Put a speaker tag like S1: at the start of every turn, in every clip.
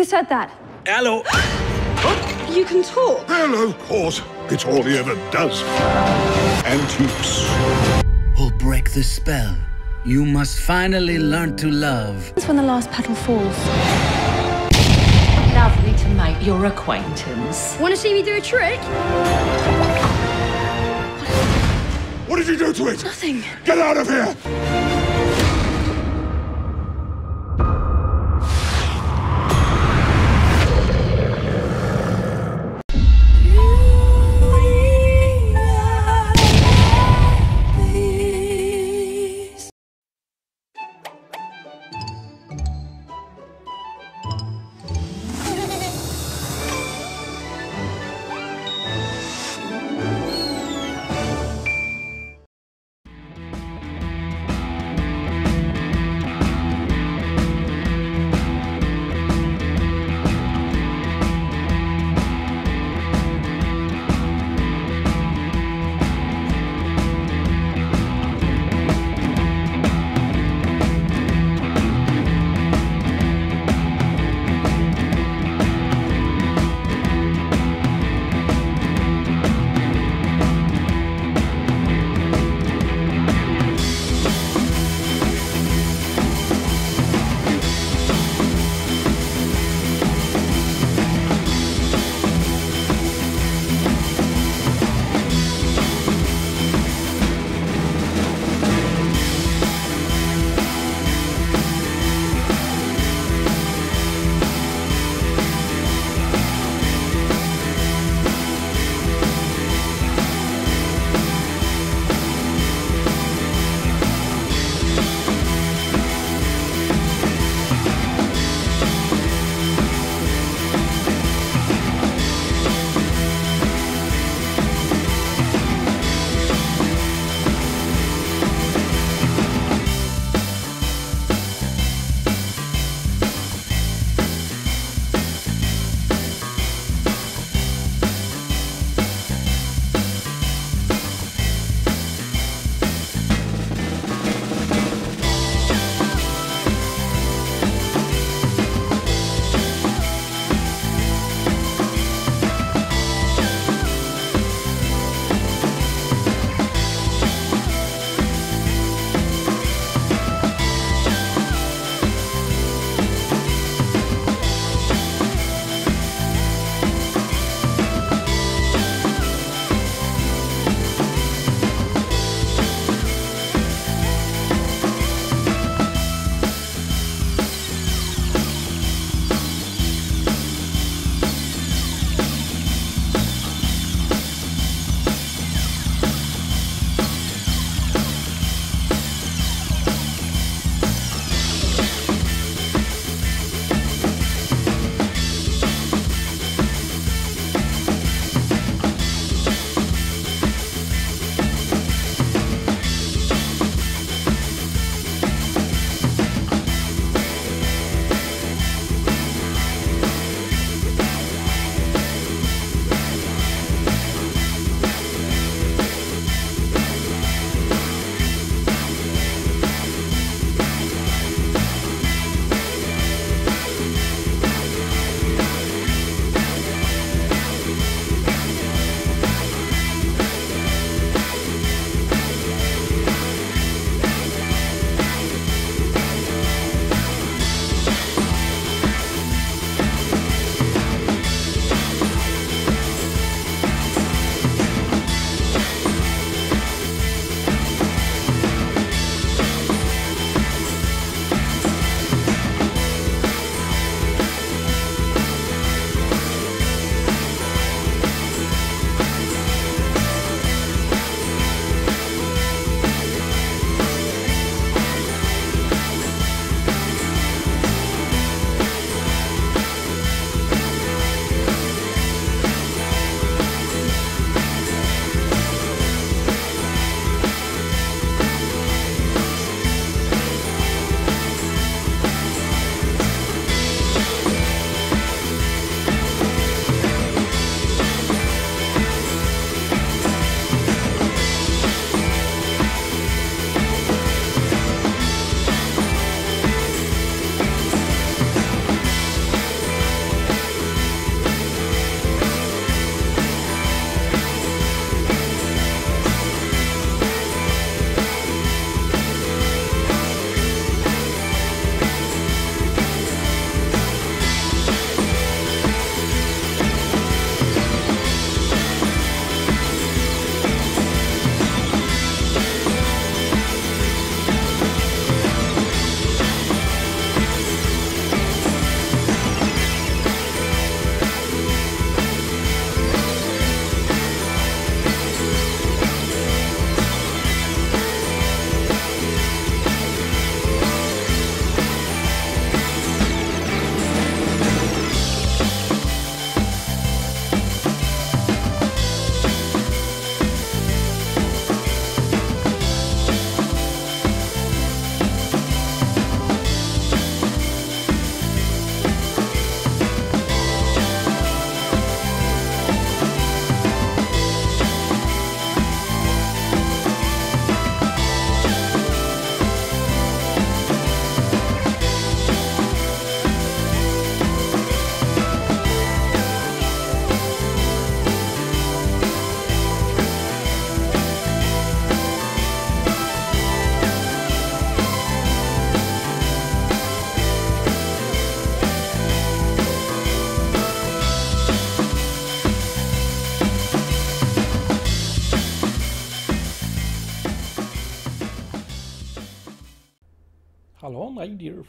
S1: Who said that?
S2: Hello.
S1: You can talk.
S3: Well, of course. It's all he ever does. Antiques.
S4: Will break the spell. You must finally learn to love.
S1: That's when the last petal falls.
S5: Lovely to make your acquaintance.
S1: Want to see me do a trick?
S3: What did you do to it?
S1: Nothing.
S3: Get out of here!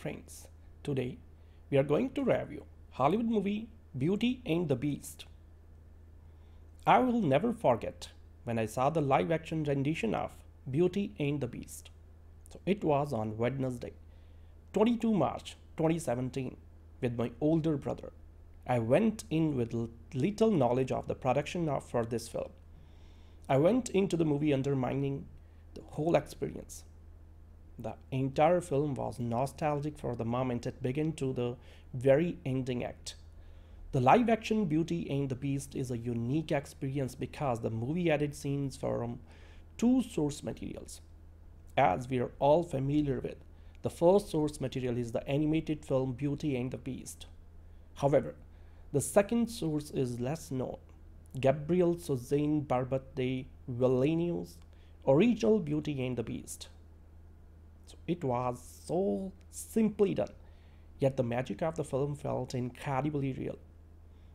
S2: Friends. Today we are going to review Hollywood movie Beauty and the Beast. I will never forget when I saw the live action rendition of Beauty and the Beast. So it was on Wednesday, 22 March 2017, with my older brother. I went in with little knowledge of the production of for this film. I went into the movie undermining the whole experience. The entire film was nostalgic for the moment it began to the very ending act. The live action Beauty and the Beast is a unique experience because the movie added scenes from two source materials. As we are all familiar with, the first source material is the animated film Beauty and the Beast. However, the second source is less known. Gabrielle Suzanne Barbot de Villeneuve's original Beauty and the Beast. So it was so simply done, yet the magic of the film felt incredibly real.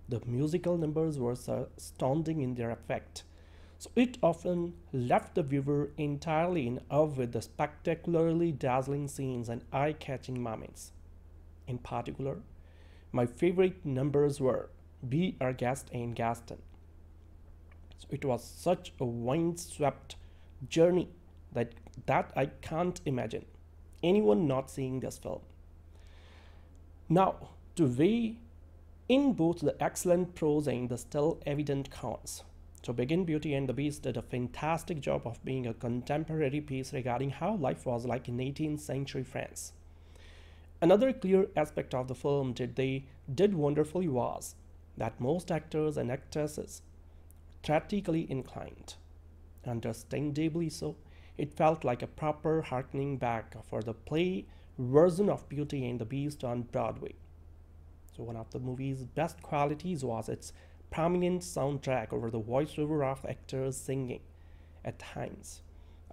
S2: The musical numbers were astounding in their effect, so it often left the viewer entirely in awe with the spectacularly dazzling scenes and eye-catching moments. In particular, my favorite numbers were Be Our Guest and Gaston. So it was such a wind-swept journey that, that I can't imagine anyone not seeing this film. Now, to weigh in both the excellent pros and the still evident cons. To begin, Beauty and the Beast did a fantastic job of being a contemporary piece regarding how life was like in 18th century France. Another clear aspect of the film that they did wonderfully was that most actors and actresses theatrically inclined. Understandably so, it felt like a proper harkening back for the play version of Beauty and the Beast on Broadway. So one of the movie's best qualities was its prominent soundtrack over the voiceover of actors singing. At times,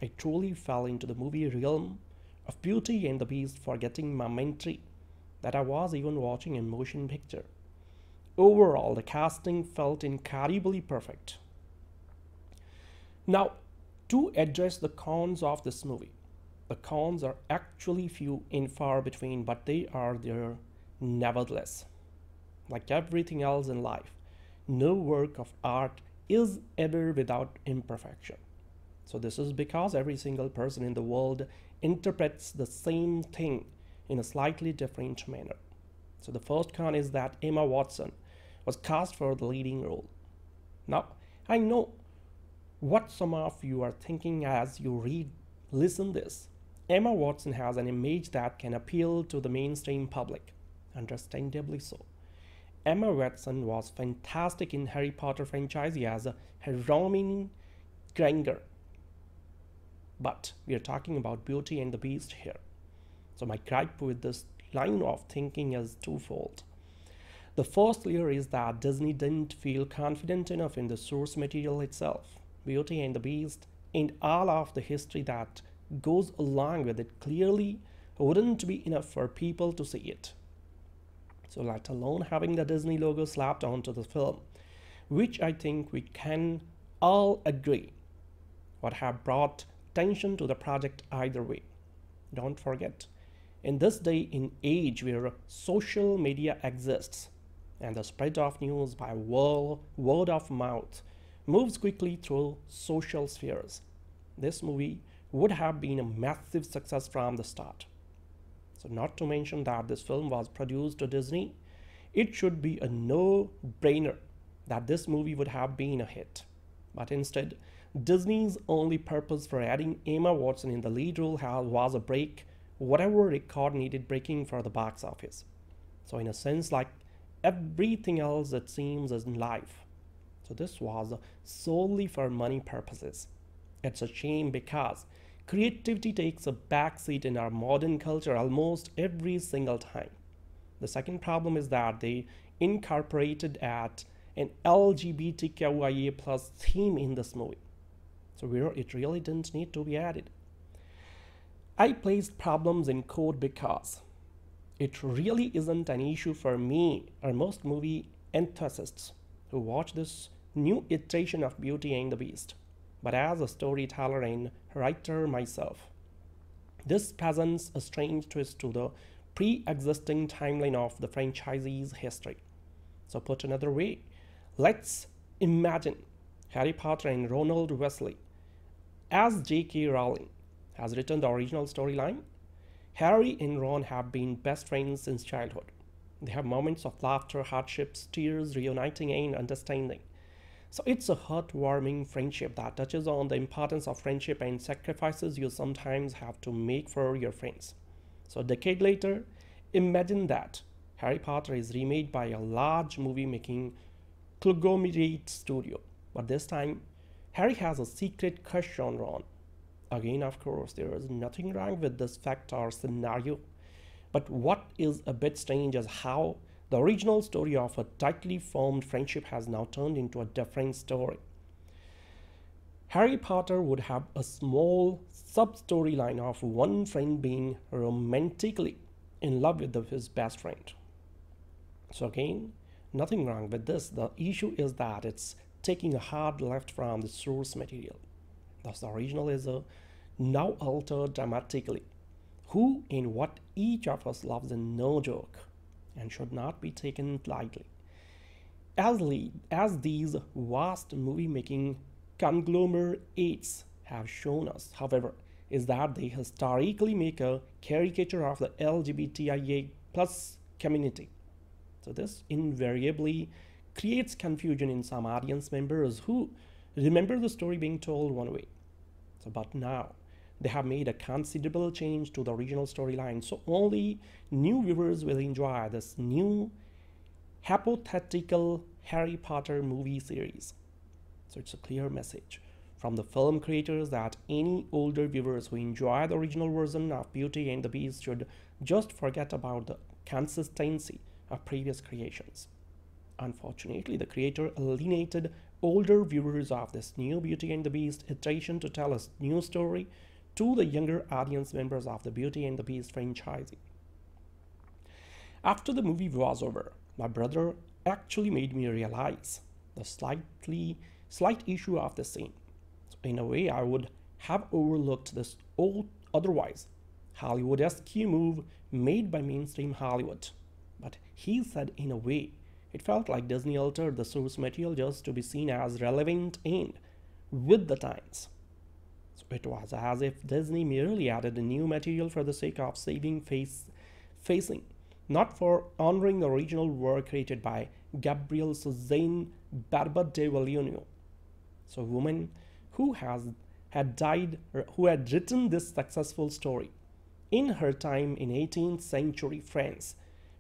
S2: I truly fell into the movie realm of Beauty and the Beast forgetting momentary that I was even watching a motion picture. Overall, the casting felt incredibly perfect. Now, to address the cons of this movie, the cons are actually few and far between, but they are there nevertheless. Like everything else in life, no work of art is ever without imperfection. So this is because every single person in the world interprets the same thing in a slightly different manner. So the first con is that Emma Watson was cast for the leading role. Now, I know what some of you are thinking as you read listen this. Emma Watson has an image that can appeal to the mainstream public, understandably so. Emma Watson was fantastic in Harry Potter franchise as a Hermione Granger. But we are talking about Beauty and the Beast here. So my gripe with this line of thinking is twofold. The first layer is that Disney didn't feel confident enough in the source material itself. Beauty and the Beast and all of the history that goes along with it clearly wouldn't be enough for people to see it so let alone having the Disney logo slapped onto the film, which I think we can all agree would have brought tension to the project either way. Don't forget, in this day and age where social media exists and the spread of news by word, word of mouth moves quickly through social spheres, this movie would have been a massive success from the start. So not to mention that this film was produced to Disney, it should be a no-brainer that this movie would have been a hit. But instead, Disney's only purpose for adding Emma Watson in the lead role was a break whatever record needed breaking for the box office. So in a sense, like everything else it seems in life. So this was solely for money purposes. It's a shame because Creativity takes a backseat in our modern culture almost every single time. The second problem is that they incorporated at an LGBTQIA plus theme in this movie. So it really didn't need to be added. I placed problems in code because it really isn't an issue for me or most movie enthusiasts who watch this new iteration of Beauty and the Beast but as a storyteller and writer myself. This presents a strange twist to the pre existing timeline of the franchise's history. So, put another way, let's imagine Harry Potter and Ronald Weasley as J.K. Rowling has written the original storyline. Harry and Ron have been best friends since childhood. They have moments of laughter, hardships, tears, reuniting, and understanding. So it's a heartwarming friendship that touches on the importance of friendship and sacrifices you sometimes have to make for your friends. So a decade later, imagine that Harry Potter is remade by a large movie making conglomerate studio. But this time, Harry has a secret crush on Ron. Again, of course, there is nothing wrong with this fact or scenario. But what is a bit strange is how the original story of a tightly formed friendship has now turned into a different story. Harry Potter would have a small sub storyline of one friend being romantically in love with his best friend. So, again, nothing wrong with this. The issue is that it's taking a hard left from the source material. Thus, the original is a now altered dramatically who and what each of us loves is no joke and should not be taken lightly. As, as these vast movie making conglomerates have shown us, however, is that they historically make a caricature of the LGBTIA plus community. So this invariably creates confusion in some audience members who remember the story being told one way. So, but now they have made a considerable change to the original storyline. So only new viewers will enjoy this new hypothetical Harry Potter movie series. So it's a clear message from the film creators that any older viewers who enjoy the original version of Beauty and the Beast should just forget about the consistency of previous creations. Unfortunately, the creator alienated older viewers of this new Beauty and the Beast iteration to tell a new story to the younger audience members of the Beauty and the Beast franchise. After the movie was over, my brother actually made me realize the slightly slight issue of the scene. So in a way, I would have overlooked this old otherwise Hollywood-esque move made by mainstream Hollywood. But he said in a way, it felt like Disney altered the source material just to be seen as relevant and with the times. It was as if Disney merely added a new material for the sake of saving face facing, not for honoring the original work created by Gabrielle Suzanne Barbot de Villeneuve. So, woman who has had died, who had written this successful story in her time in 18th century France,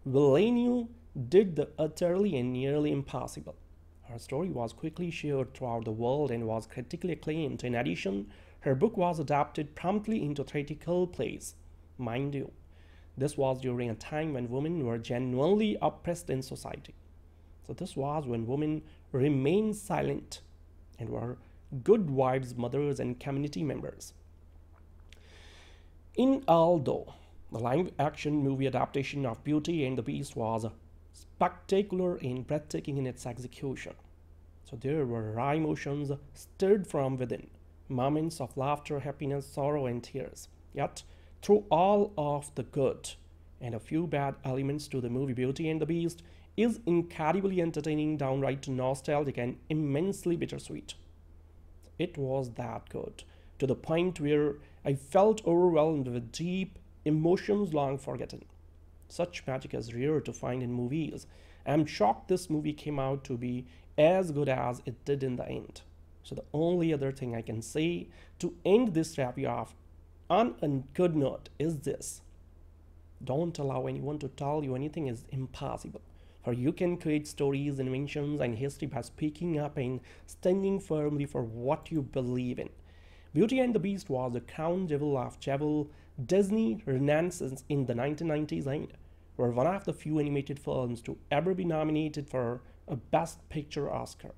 S2: Villeneuve did the utterly and nearly impossible. Her story was quickly shared throughout the world and was critically acclaimed. In addition, her book was adapted promptly into theatrical plays. Mind you, this was during a time when women were genuinely oppressed in society. So this was when women remained silent and were good wives, mothers, and community members. In Aldo, the live action movie adaptation of Beauty and the Beast was spectacular and breathtaking in its execution. So there were raw emotions stirred from within moments of laughter, happiness, sorrow, and tears. Yet, through all of the good and a few bad elements to the movie Beauty and the Beast, is incredibly entertaining, downright nostalgic, and immensely bittersweet. It was that good, to the point where I felt overwhelmed with deep emotions long forgotten. Such magic is rare to find in movies. I'm shocked this movie came out to be as good as it did in the end. So the only other thing I can say to end this review off on a good note is this. Don't allow anyone to tell you anything is impossible. For you can create stories, inventions, and history by speaking up and standing firmly for what you believe in. Beauty and the Beast was the crown jewel of jewel Disney renaissance in the 1990s and were one of the few animated films to ever be nominated for a Best Picture Oscar.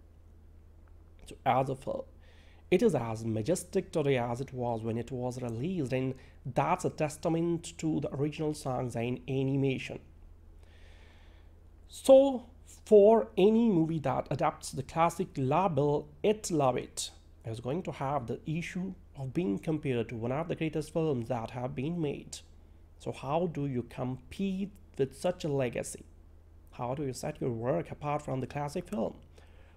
S2: A film, it is as majestic today as it was when it was released, and that's a testament to the original songs and animation. So, for any movie that adapts the classic label, it love it. is going to have the issue of being compared to one of the greatest films that have been made. So, how do you compete with such a legacy? How do you set your work apart from the classic film?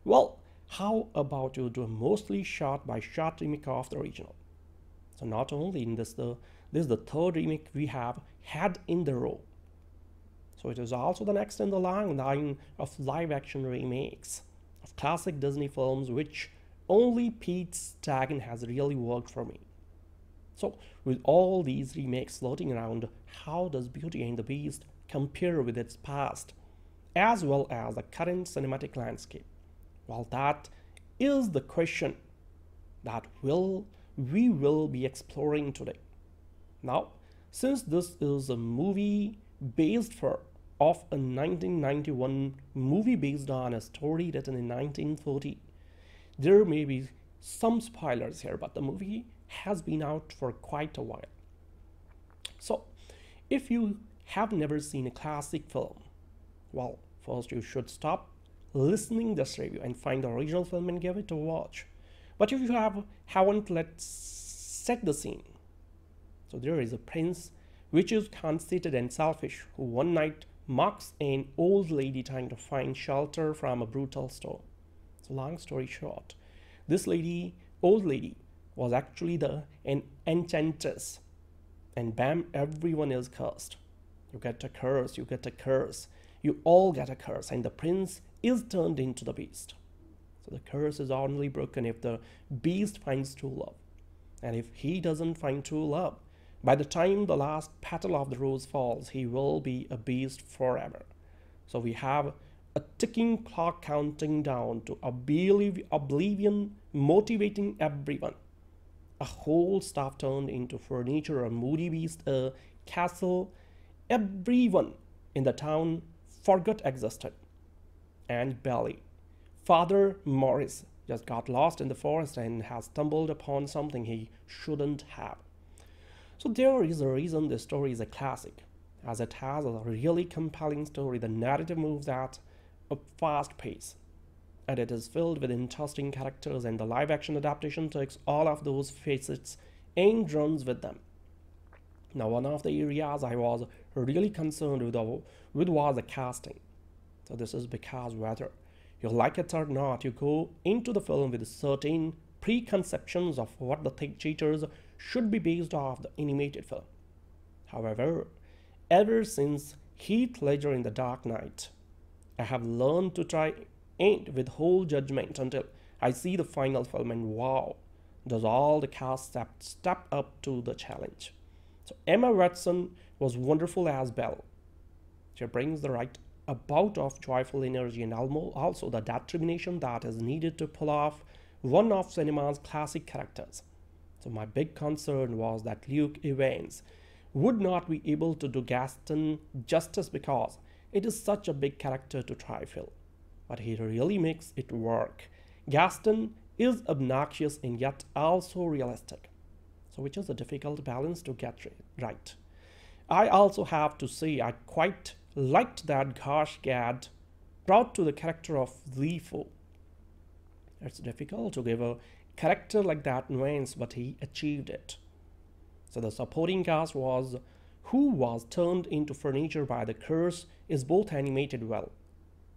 S2: Well, how about you do a mostly shot by shot remake of the original? So not only in this the this is the third remake we have had in the row. So it is also the next in the long line of live action remakes of classic Disney films which only Pete's Dragon has really worked for me. So with all these remakes floating around, how does Beauty and the Beast compare with its past as well as the current cinematic landscape? Well, that is the question that will we will be exploring today. Now, since this is a movie based for of a 1991 movie based on a story written in 1940, there may be some spoilers here, but the movie has been out for quite a while. So, if you have never seen a classic film, well, first you should stop listening this review and find the original film and give it a watch. But if you have haven't, let's set the scene. So there is a prince which is conceited and selfish who one night mocks an old lady trying to find shelter from a brutal storm. So long story short, this lady, old lady, was actually the an enchantress. And bam, everyone is cursed. You get a curse, you get a curse, you all get a curse, and the prince is turned into the beast. So the curse is only broken if the beast finds true love. And if he doesn't find true love, by the time the last petal of the rose falls, he will be a beast forever. So we have a ticking clock counting down to oblivion, motivating everyone. A whole staff turned into furniture, a moody beast, a castle. Everyone in the town forgot existed and Belly. Father Maurice just got lost in the forest and has stumbled upon something he shouldn't have. So there is a reason this story is a classic, as it has a really compelling story. The narrative moves at a fast pace, and it is filled with interesting characters, and the live-action adaptation takes all of those facets and runs with them. Now, one of the areas I was really concerned with, with was the casting. So this is because whether you like it or not, you go into the film with certain preconceptions of what the theaters should be based off the animated film. However, ever since Heath Ledger in The Dark Knight, I have learned to try and withhold judgment until I see the final film and wow, does all the cast step, step up to the challenge. So Emma Watson was wonderful as Belle. She brings the right a bout of joyful energy and also the determination that is needed to pull off one of cinema's classic characters. So my big concern was that Luke Evans would not be able to do Gaston justice because it is such a big character to try fill. But he really makes it work. Gaston is obnoxious and yet also realistic. So which is a difficult balance to get right. I also have to say I quite liked that Josh Gad brought to the character of LeFou. It's difficult to give a character like that nuance, but he achieved it. So the supporting cast was who was turned into furniture by the curse is both animated well,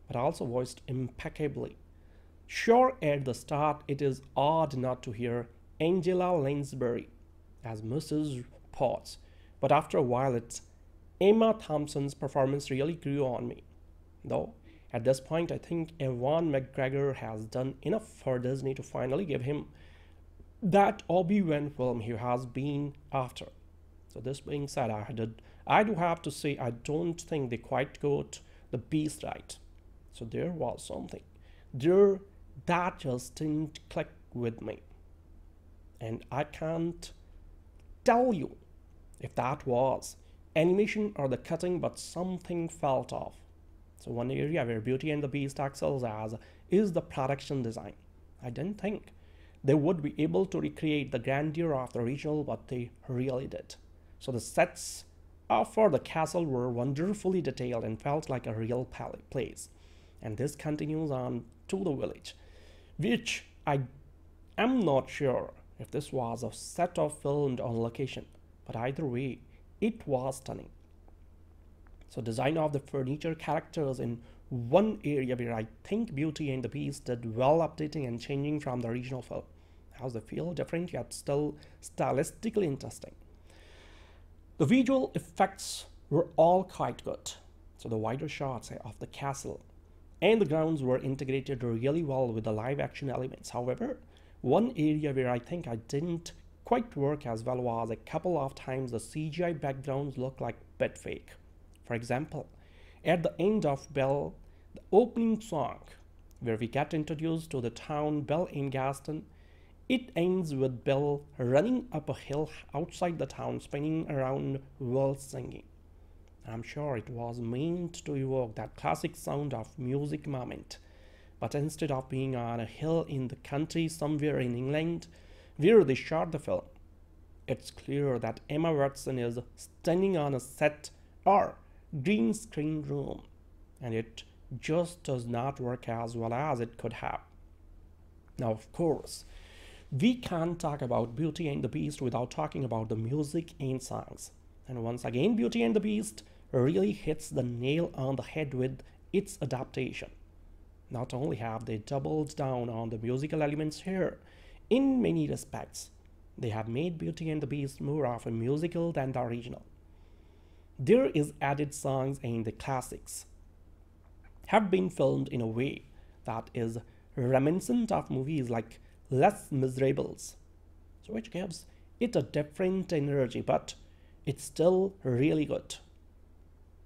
S2: but also voiced impeccably. Sure, at the start it is odd not to hear Angela Lansbury as Mrs. Potts, but after a while it's Emma Thompson's performance really grew on me. Though, at this point, I think Ewan McGregor has done enough for Disney to finally give him that Obi-Wan film he has been after. So this being said, I did I do have to say I don't think they quite got the beast right. So there was something. There that just didn't click with me. And I can't tell you if that was animation or the cutting, but something felt off. So one area where Beauty and the Beast excels as is the production design. I didn't think they would be able to recreate the grandeur of the original, but they really did. So the sets for the castle were wonderfully detailed and felt like a real place. And this continues on to the village, which I I'm not sure if this was a set of filmed on location, but either way, it was stunning. So design of the furniture characters in one area where I think Beauty and the Beast did well updating and changing from the original film. How's they feel different yet still stylistically interesting. The visual effects were all quite good. So the wider shots of the castle and the grounds were integrated really well with the live action elements. However, one area where I think I didn't quite work as well was a couple of times the CGI backgrounds look like bit fake. For example, at the end of Belle, the opening song, where we get introduced to the town Belle in Gaston, it ends with Belle running up a hill outside the town, spinning around while singing. I'm sure it was meant to evoke that classic sound of music moment. But instead of being on a hill in the country somewhere in England where they shot the film, it's clear that Emma Watson is standing on a set or green screen room, and it just does not work as well as it could have. Now, of course, we can't talk about Beauty and the Beast without talking about the music and songs. And once again, Beauty and the Beast really hits the nail on the head with its adaptation. Not only have they doubled down on the musical elements here, in many respects, they have made Beauty and the Beast more of a musical than the original. There is added songs and the classics have been filmed in a way that is reminiscent of movies like Les Miserables, so which gives it a different energy, but it's still really good.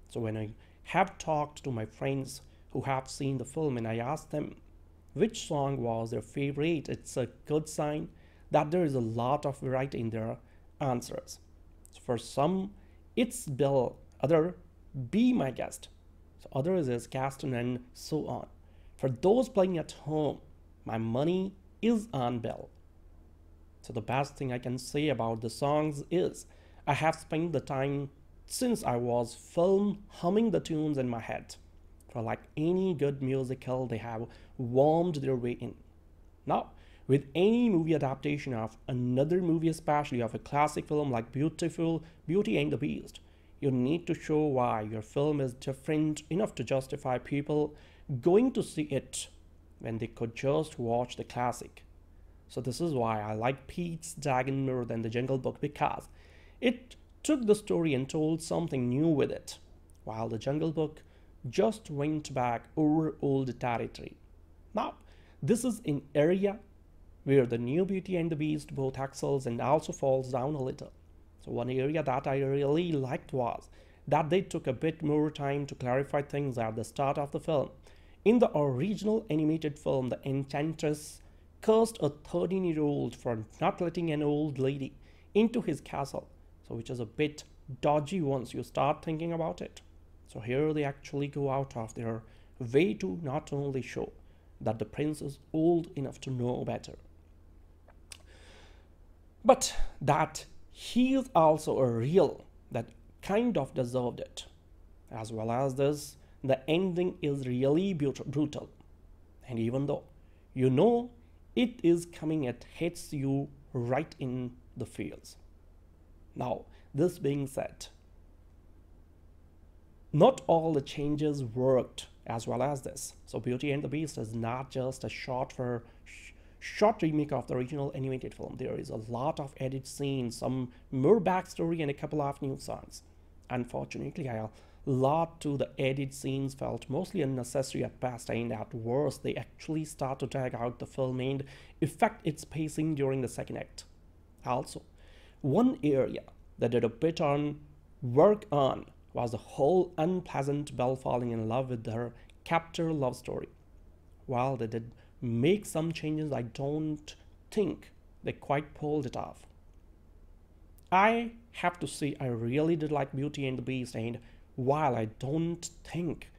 S2: So when I have talked to my friends who have seen the film and I asked them which song was their favorite, it's a good sign that there is a lot of variety in their answers. So for some, it's Belle, other, Be My Guest. So others is Gaston and so on. For those playing at home, my money is on Belle. So the best thing I can say about the songs is I have spent the time since I was film humming the tunes in my head. Like any good musical, they have warmed their way in. Now, with any movie adaptation of another movie, especially of a classic film like Beautiful Beauty and the Beast, you need to show why your film is different enough to justify people going to see it when they could just watch the classic. So this is why I like Pete's Dragon more than the Jungle Book because it took the story and told something new with it, while the Jungle Book just went back over old territory. Now, this is an area where the new Beauty and the Beast both excels and also falls down a little. So one area that I really liked was that they took a bit more time to clarify things at the start of the film. In the original animated film, the Enchantress cursed a 13-year-old for not letting an old lady into his castle so which is a bit dodgy once you start thinking about it so here they actually go out of their way to not only show that the prince is old enough to know better but that he is also a real that kind of deserved it as well as this the ending is really brutal. And even though you know it is coming it hits you right in the feels. Now, this being said, not all the changes worked as well as this. So Beauty and the Beast is not just a short for sh short remake of the original animated film. There is a lot of edit scenes, some more backstory, and a couple of new songs. Unfortunately, a lot to the edit scenes felt mostly unnecessary at best, and at worst, they actually start to drag out the film and affect its pacing during the second act. Also, one area that did a bit on work on was the whole unpleasant Belle falling in love with her captor love story. While they did make some changes, I don't think they quite pulled it off. I have to say I really did like Beauty and the Beast and while I don't think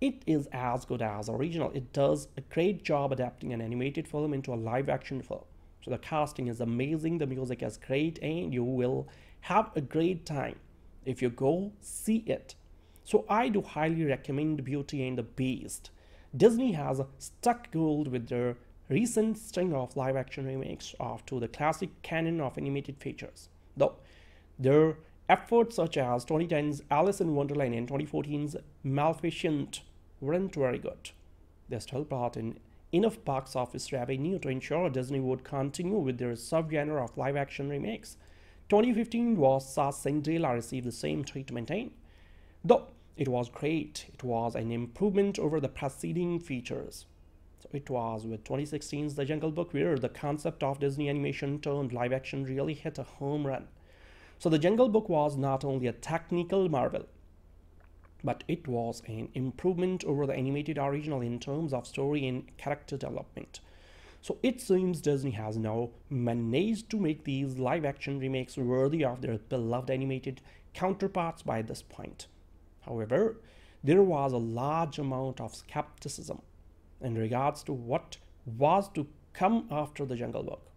S2: it is as good as original, it does a great job adapting an animated film into a live action film. So the casting is amazing, the music is great, and you will have a great time if you go see it. So I do highly recommend Beauty and the Beast. Disney has stuck gold with their recent string of live action remakes of to the classic canon of animated features. Though their efforts such as 2010's Alice in Wonderland and 2014's Maleficent weren't very good. They still brought in enough box office revenue to ensure Disney would continue with their subgenre of live action remakes. 2015 was saw Cinderella receive the same treatment in. Though it was great, it was an improvement over the preceding features. So it was with 2016's The Jungle Book where the concept of Disney animation turned live action really hit a home run. So The Jungle Book was not only a technical marvel, but it was an improvement over the animated original in terms of story and character development. So it seems Disney has now managed to make these live action remakes worthy of their beloved animated counterparts by this point. However, there was a large amount of skepticism in regards to what was to come after the Jungle Book,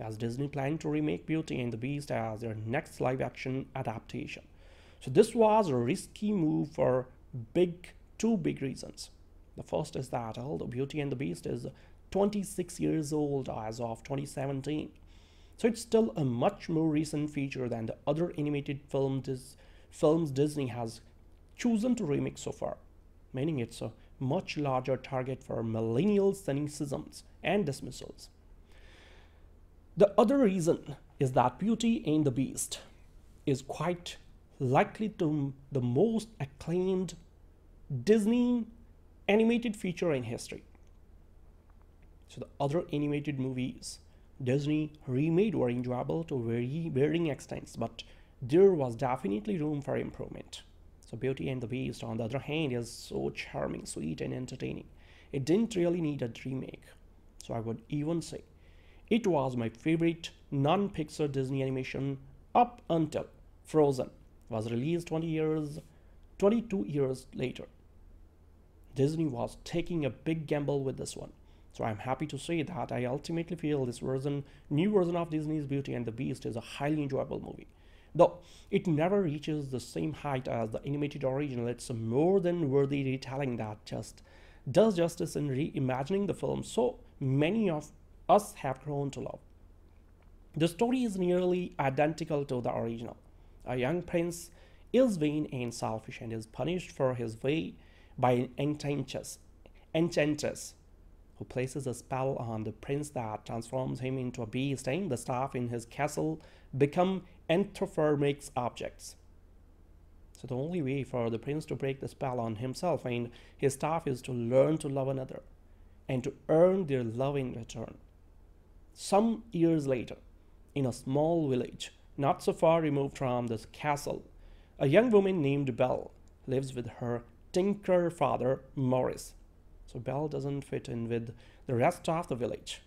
S2: as Disney planned to remake Beauty and the Beast as their next live action adaptation. So this was a risky move for big two big reasons. The first is that although Beauty and the Beast is 26 years old as of 2017, so it's still a much more recent feature than the other animated film dis- films Disney has chosen to remake so far, meaning it's a much larger target for millennial cynicisms and dismissals. The other reason is that Beauty and the Beast is quite likely to the most acclaimed Disney animated feature in history. So the other animated movies Disney remade were enjoyable to very varying extents, but there was definitely room for improvement. So Beauty and the Beast, on the other hand, is so charming, sweet, and entertaining. It didn't really need a remake. So I would even say it was my favorite non-Pixar Disney animation up until Frozen was released 20 years 22 years later. Disney was taking a big gamble with this one. So I'm happy to say that I ultimately feel this version, new version of Disney's Beauty and the Beast is a highly enjoyable movie. Though it never reaches the same height as the animated original, it's a more than worthy retelling that just does justice in reimagining the film so many of us have grown to love. The story is nearly identical to the original. A young prince is vain and selfish and is punished for his way by an enchantress, enchantress who places a spell on the prince that transforms him into a beast and the staff in his castle become anthropomorphic objects. So the only way for the prince to break the spell on himself and his staff is to learn to love another and to earn their love in return. Some years later, in a small village not so far removed from this castle, a young woman named Belle lives with her tinker father, Maurice. So Belle doesn't fit in with the rest of the village,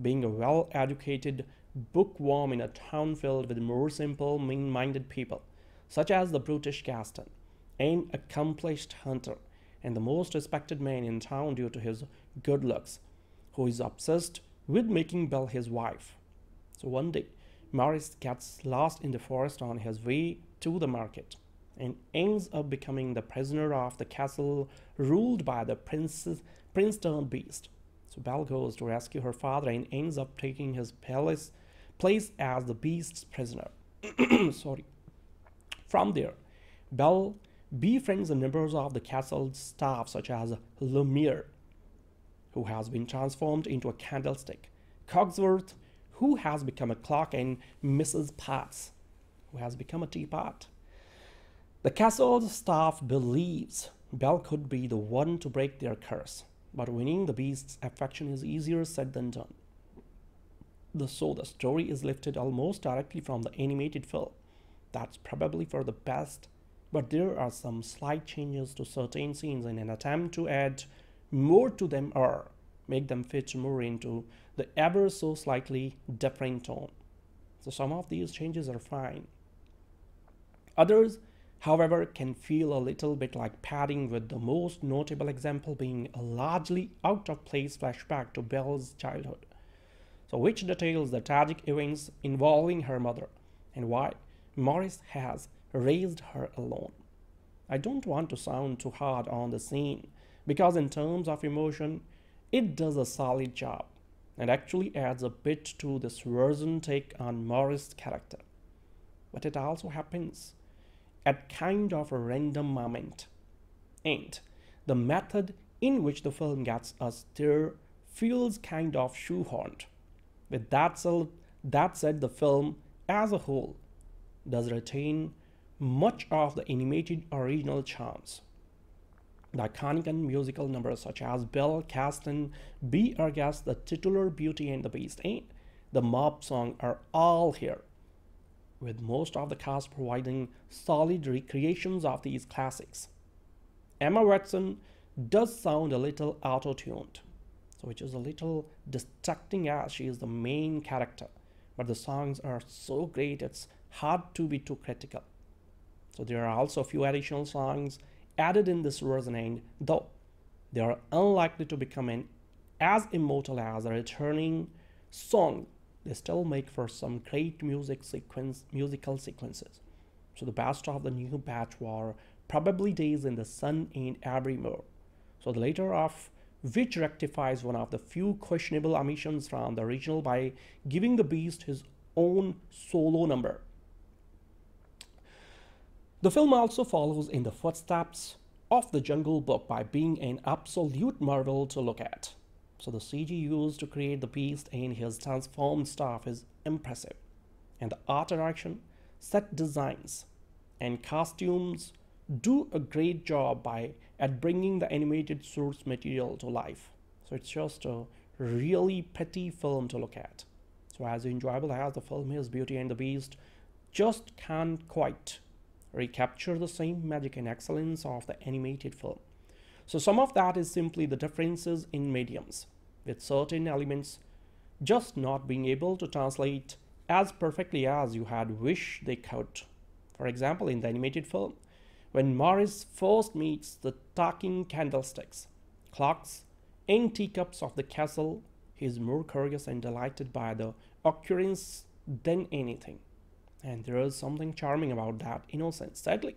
S2: being a well educated bookworm in a town filled with more simple, mean minded people, such as the brutish Gaston, an accomplished hunter and the most respected man in town due to his good looks, who is obsessed with making Belle his wife. So one day, Maurice gets lost in the forest on his way to the market and ends up becoming the prisoner of the castle ruled by the prince's, prince turned beast. So Belle goes to rescue her father and ends up taking his palace place as the beast's prisoner. Sorry. From there, Belle befriends the members of the castle's staff such as Lumiere, who has been transformed into a candlestick, Cogsworth, who has become a clock, and Mrs. Potts, who has become a teapot. The castle's staff believes Belle could be the one to break their curse, but winning the beast's affection is easier said than done. The, so the story is lifted almost directly from the animated film. That's probably for the best, but there are some slight changes to certain scenes in an attempt to add more to them or make them fit more into the ever so slightly different tone. So some of these changes are fine. Others, however, can feel a little bit like padding with the most notable example being a largely out of place flashback to Belle's childhood. So which details the tragic events involving her mother and why Maurice has raised her alone. I don't want to sound too hard on the scene because in terms of emotion, it does a solid job. and actually adds a bit to this version take on Maurice' character. But it also happens at kind of a random moment. And the method in which the film gets us there feels kind of shoehorned. With that said, that said, the film as a whole does retain much of the animated original charms. The iconic and musical numbers such as Belle, Gaston, Be Our Guest, the titular Beauty and the Beast, and the mob song are all here, with most of the cast providing solid recreations of these classics. Emma Watson does sound a little auto-tuned, so which is a little distracting as she is the main character, but the songs are so great it's hard to be too critical. So there are also a few additional songs added in this version and though they are unlikely to become an as immortal as a returning song, they still make for some great music sequence musical sequences. So the best of the new batch were probably Days in the Sun and Evermore. So the later of which rectifies one of the few questionable omissions from the original by giving the beast his own solo number. The film also follows in the footsteps of the Jungle Book by being an absolute marvel to look at. So the CG used to create the beast and his transformed staff is impressive. And the art direction, set designs, and costumes do a great job by at bringing the animated source material to life. So it's just a really pretty film to look at. So as enjoyable as the film is, Beauty and the Beast just can't quite recapture the same magic and excellence of the animated film. So some of that is simply the differences in mediums, with certain elements just not being able to translate as perfectly as you had wished they could. For example, in the animated film, when Maurice first meets the talking candlesticks, clocks, and teacups of the castle, he is more curious and delighted by the occurrence than anything. And there is something charming about that innocence, sadly,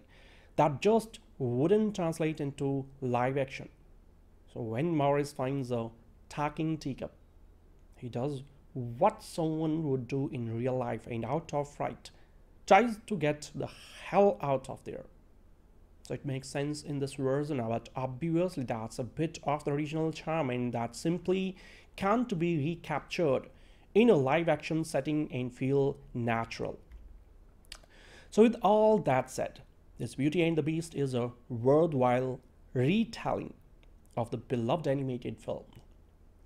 S2: that just wouldn't translate into live action. So when Maurice finds a talking teacup, he does what someone would do in real life and out of fright, tries to get the hell out of there. So it makes sense in this version, but obviously that's a bit of the original charm and that simply can't be recaptured in a live action setting and feel natural. So with all that said, this Beauty and the Beast is a worthwhile retelling of the beloved animated film,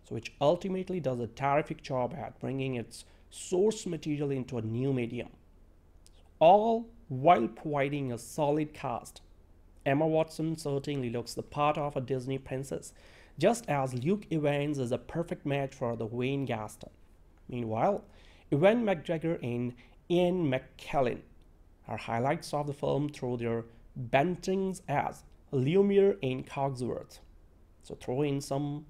S2: so which ultimately does a terrific job at bringing its source material into a new medium, all while providing a solid cast. Emma Watson certainly looks the part of a Disney princess, just as Luke Evans is a perfect match for the Wayne Gaston. Meanwhile, Ewan McGregor and Ian McKellen are highlights of the film through their bantings as Lumiere and Cogsworth. So throw in some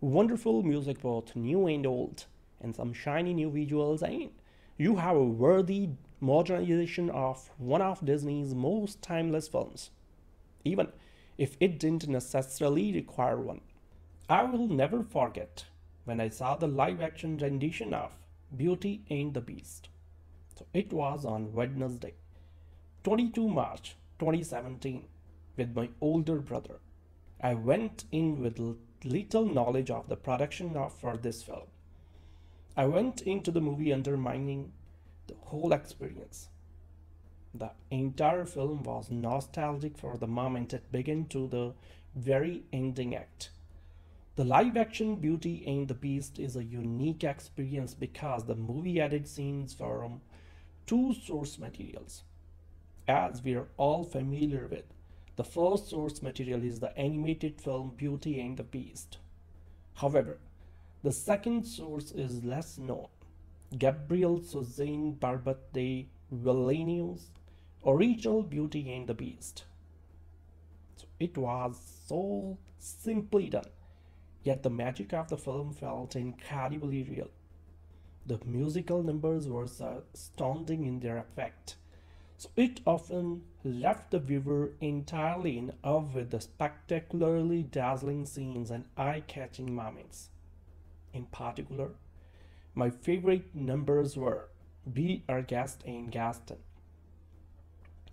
S2: wonderful music, both new and old, and some shiny new visuals, and you have a worthy modernization of one of Disney's most timeless films, even if it didn't necessarily require one. I will never forget when I saw the live action rendition of Beauty and the Beast. So it was on Wednesday, 22 March 2017, with my older brother. I went in with little knowledge of the production of for this film. I went into the movie undermining the whole experience. The entire film was nostalgic for the moment it began to the very ending act. The live action Beauty and the Beast is a unique experience because the movie added scenes from two source materials. As we are all familiar with, the first source material is the animated film Beauty and the Beast. However, the second source is less known. Gabrielle Suzanne Barbot de Villeneuve's original Beauty and the Beast. So it was so simply done, yet the magic of the film felt incredibly real. The musical numbers were astounding in their effect. So it often left the viewer entirely in awe with the spectacularly dazzling scenes and eye-catching moments. in particular, my favorite numbers were Be Our Guest and Gaston.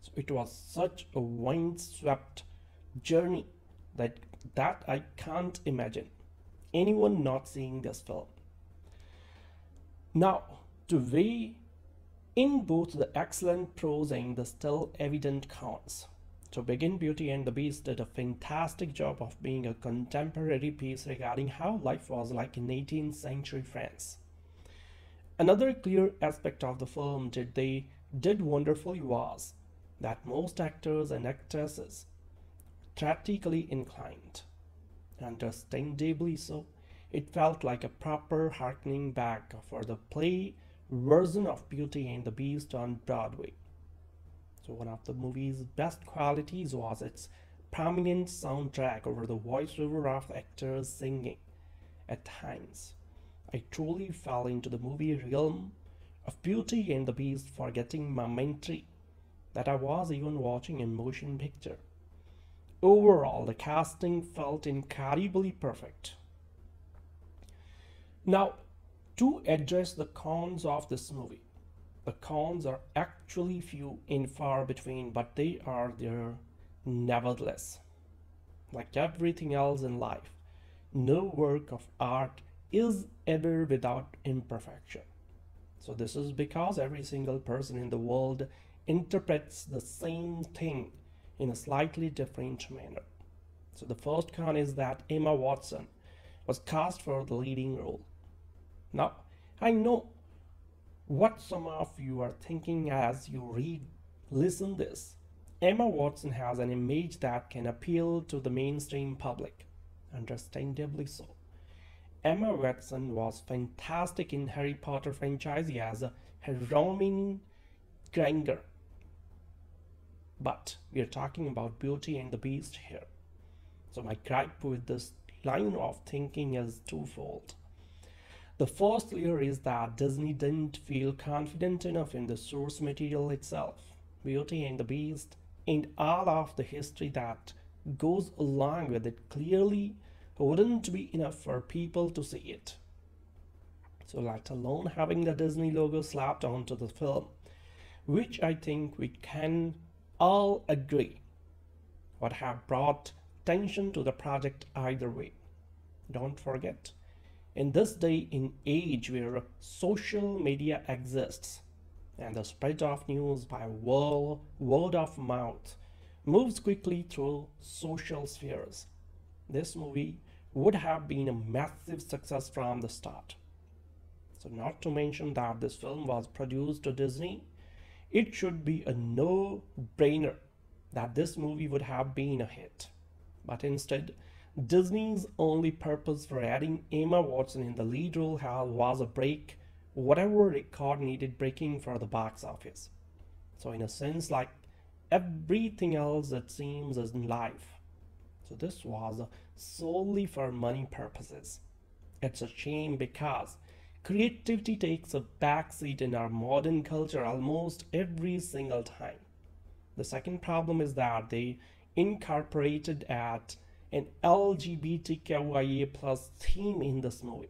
S2: So it was such a wind-swept journey that that I can't imagine anyone not seeing this film. Now, to weigh in both the excellent prose and the still evident cons. To begin, Beauty and the Beast did a fantastic job of being a contemporary piece regarding how life was like in 18th century France. Another clear aspect of the film that they did wonderfully was that most actors and actresses theatrically inclined. Understandably so, it felt like a proper harkening back for the play version of Beauty and the Beast on Broadway. So one of the movie's best qualities was its prominent soundtrack over the voiceover of actors singing. At times, I truly fell into the movie realm of Beauty and the Beast forgetting momentary that I was even watching a motion picture. Overall, the casting felt incredibly perfect. Now, to address the cons of this movie, the cons are actually few and far between, but they are there nevertheless. Like everything else in life, no work of art is ever without imperfection. So, this is because every single person in the world interprets the same thing in a slightly different manner. So, the first con is that Emma Watson was cast for the leading role. Now, I know what some of you are thinking as you read, listen this. Emma Watson has an image that can appeal to the mainstream public, understandably so. Emma Watson was fantastic in Harry Potter franchise as a Hermione Granger. But we are talking about Beauty and the Beast here. So my gripe with this line of thinking is twofold. The first layer is that Disney didn't feel confident enough in the source material itself, Beauty and the Beast, and all of the history that goes along with it clearly wouldn't be enough for people to see it. So let alone having the Disney logo slapped onto the film, which I think we can all agree would have brought tension to the project either way. Don't forget, in this day and age where social media exists and the spread of news by word, word of mouth moves quickly through social spheres, this movie would have been a massive success from the start. So not to mention that this film was produced to Disney, it should be a no-brainer that this movie would have been a hit. But instead, Disney's only purpose for adding Emma Watson in the lead role was a break whatever record needed breaking for the box office. So in a sense, like everything else that seems in life. So this was solely for money purposes. It's a shame because creativity takes a backseat in our modern culture almost every single time. The second problem is that they incorporated at an LGBTQIA plus theme in this movie.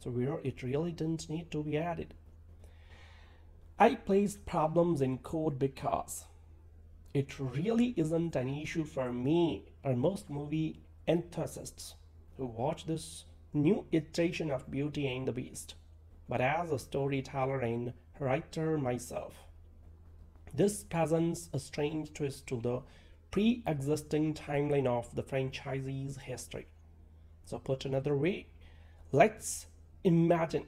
S2: So where it really didn't need to be added. I placed problems in code because it really isn't an issue for me or most movie enthusiasts who watch this new iteration of Beauty and the Beast, but as a storyteller and writer myself. This presents a strange twist to the pre-existing timeline of the franchise's history. So put another way, let's imagine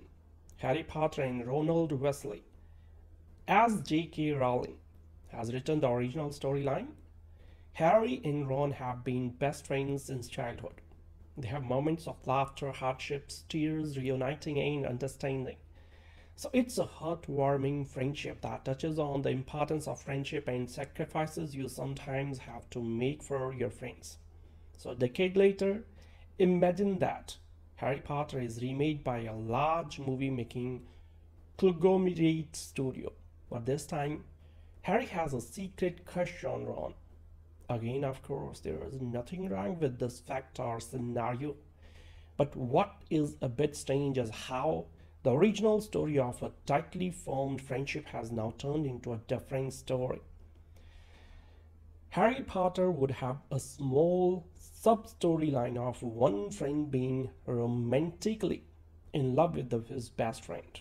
S2: Harry Potter and Ronald Weasley as J.K. Rowling has written the original storyline. Harry and Ron have been best friends since childhood. They have moments of laughter, hardships, tears, reuniting, and understanding. So it's a heartwarming friendship that touches on the importance of friendship and sacrifices you sometimes have to make for your friends. So a decade later, imagine that Harry Potter is remade by a large movie making conglomerate studio. But this time, Harry has a secret crush on Ron. Again, of course, there is nothing wrong with this fact or scenario. But what is a bit strange is how the original story of a tightly formed friendship has now turned into a different story. Harry Potter would have a small sub storyline of one friend being romantically in love with the, his best friend.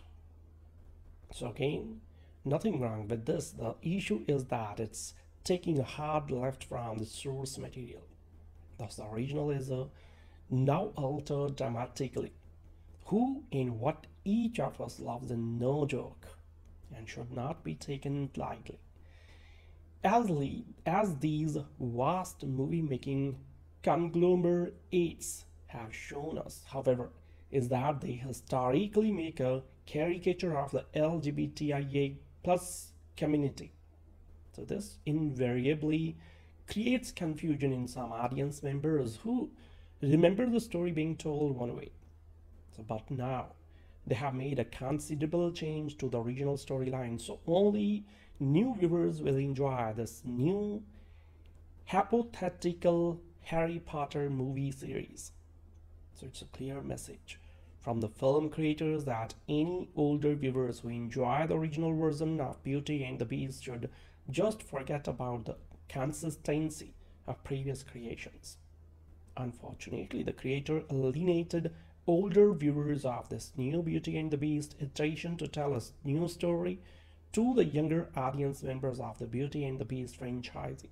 S2: So, again, nothing wrong with this. The issue is that it's taking a hard left from the source material. Thus, the original is a now altered dramatically. Who and what each of us loves a no joke and should not be taken lightly. As, as these vast movie making conglomerates have shown us, however, is that they historically make a caricature of the LGBTIA plus community. So this invariably creates confusion in some audience members who remember the story being told one way. So, but now they have made a considerable change to the original storyline, so only new viewers will enjoy this new hypothetical Harry Potter movie series. So it's a clear message from the film creators that any older viewers who enjoy the original version of Beauty and the Beast should just forget about the consistency of previous creations. Unfortunately, the creator alienated older viewers of this new Beauty and the Beast iteration to tell a new story to the younger audience members of the Beauty and the Beast franchise.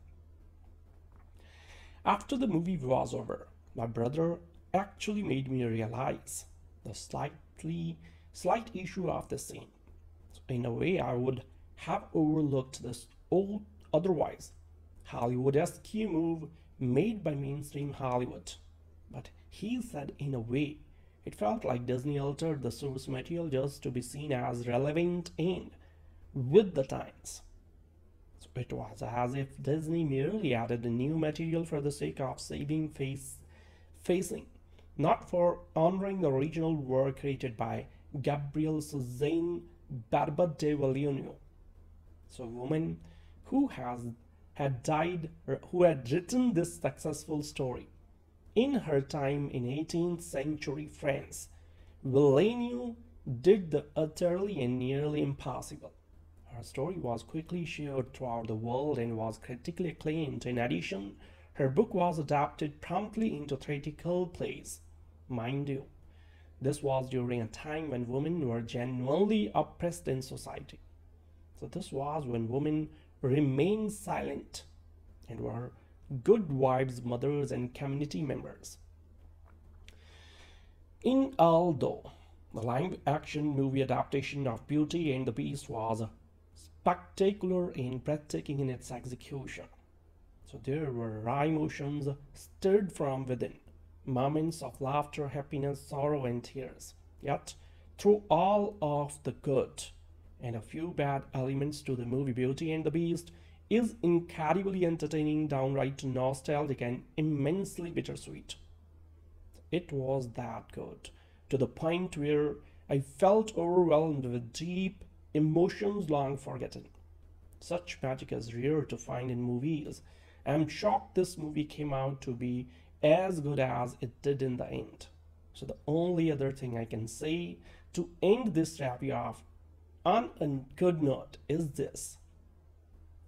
S2: After the movie was over, my brother actually made me realize the slightly slight issue of the scene. So in a way, I would have overlooked this old otherwise Hollywood-esque move made by mainstream Hollywood. But he said in a way, it felt like Disney altered the source material just to be seen as relevant and with the times. So it was as if Disney merely added a new material for the sake of saving face facing, not for honoring the original work created by Gabrielle Suzanne Barbot de Villeneuve. So woman who has had died who had written this successful story in her time in 18th century France. Villeneuve did the utterly and nearly impossible. Her story was quickly shared throughout the world and was critically acclaimed. In addition, her book was adapted promptly into theatrical plays. Mind you, this was during a time when women were genuinely oppressed in society. So this was when women remained silent and were good wives, mothers, and community members. In although the live action movie adaptation of Beauty and the Beast was spectacular and breathtaking in its execution. So there were raw emotions stirred from within, moments of laughter, happiness, sorrow, and tears. Yet, through all of the good, and a few bad elements to the movie Beauty and the Beast is incredibly entertaining, downright nostalgic, and immensely bittersweet. It was that good, to the point where I felt overwhelmed with deep emotions long forgotten. Such magic is rare to find in movies. I'm shocked this movie came out to be as good as it did in the end. So the only other thing I can say to end this review off on a good note is this.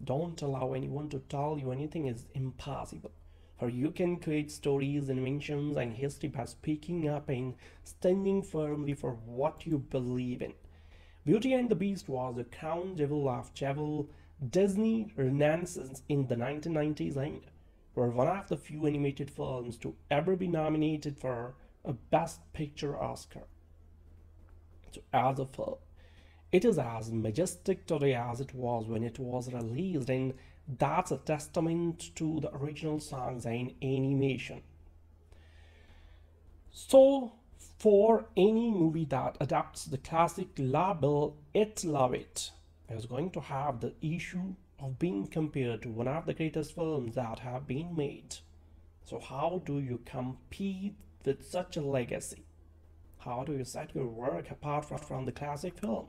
S2: Don't allow anyone to tell you anything is impossible. For you can create stories, inventions, and history by speaking up and standing firmly for what you believe in. Beauty and the Beast was the crown jewel of jewel Disney Renaissance in the 1990s and were one of the few animated films to ever be nominated for a Best Picture Oscar. So as a film, it is as majestic today as it was when it was released, and that's a testament to the original songs and animation. So, for any movie that adapts the classic label, it love it, it is going to have the issue of being compared to one of the greatest films that have been made. So how do you compete with such a legacy? How do you set your work apart from the classic film?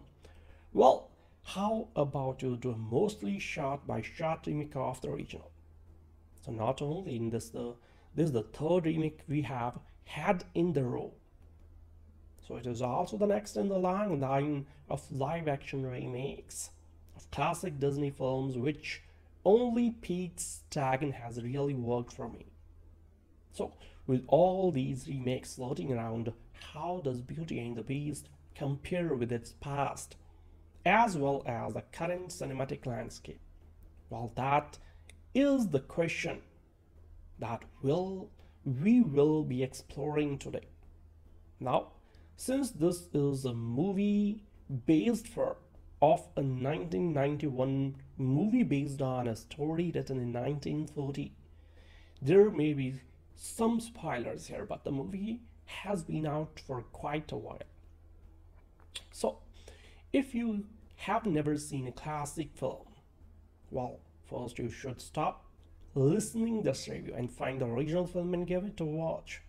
S2: Well, how about you do mostly shot by shot remake of the original? So not only in this the this is the third remake we have had in the row. So it is also the next in the long line of live action remakes of classic Disney films which only Pete's Dragon has really worked for me. So with all these remakes floating around, how does Beauty and the Beast compare with its past, as well as the current cinematic landscape? Well, that is the question that will we will be exploring today. Now, since this is a movie based for of a 1991 movie based on a story written in 1940, there may be some spoilers here, but the movie has been out for quite a while. So, if you have never seen a classic film, well, first you should stop listening this review and find the original film and give it a watch.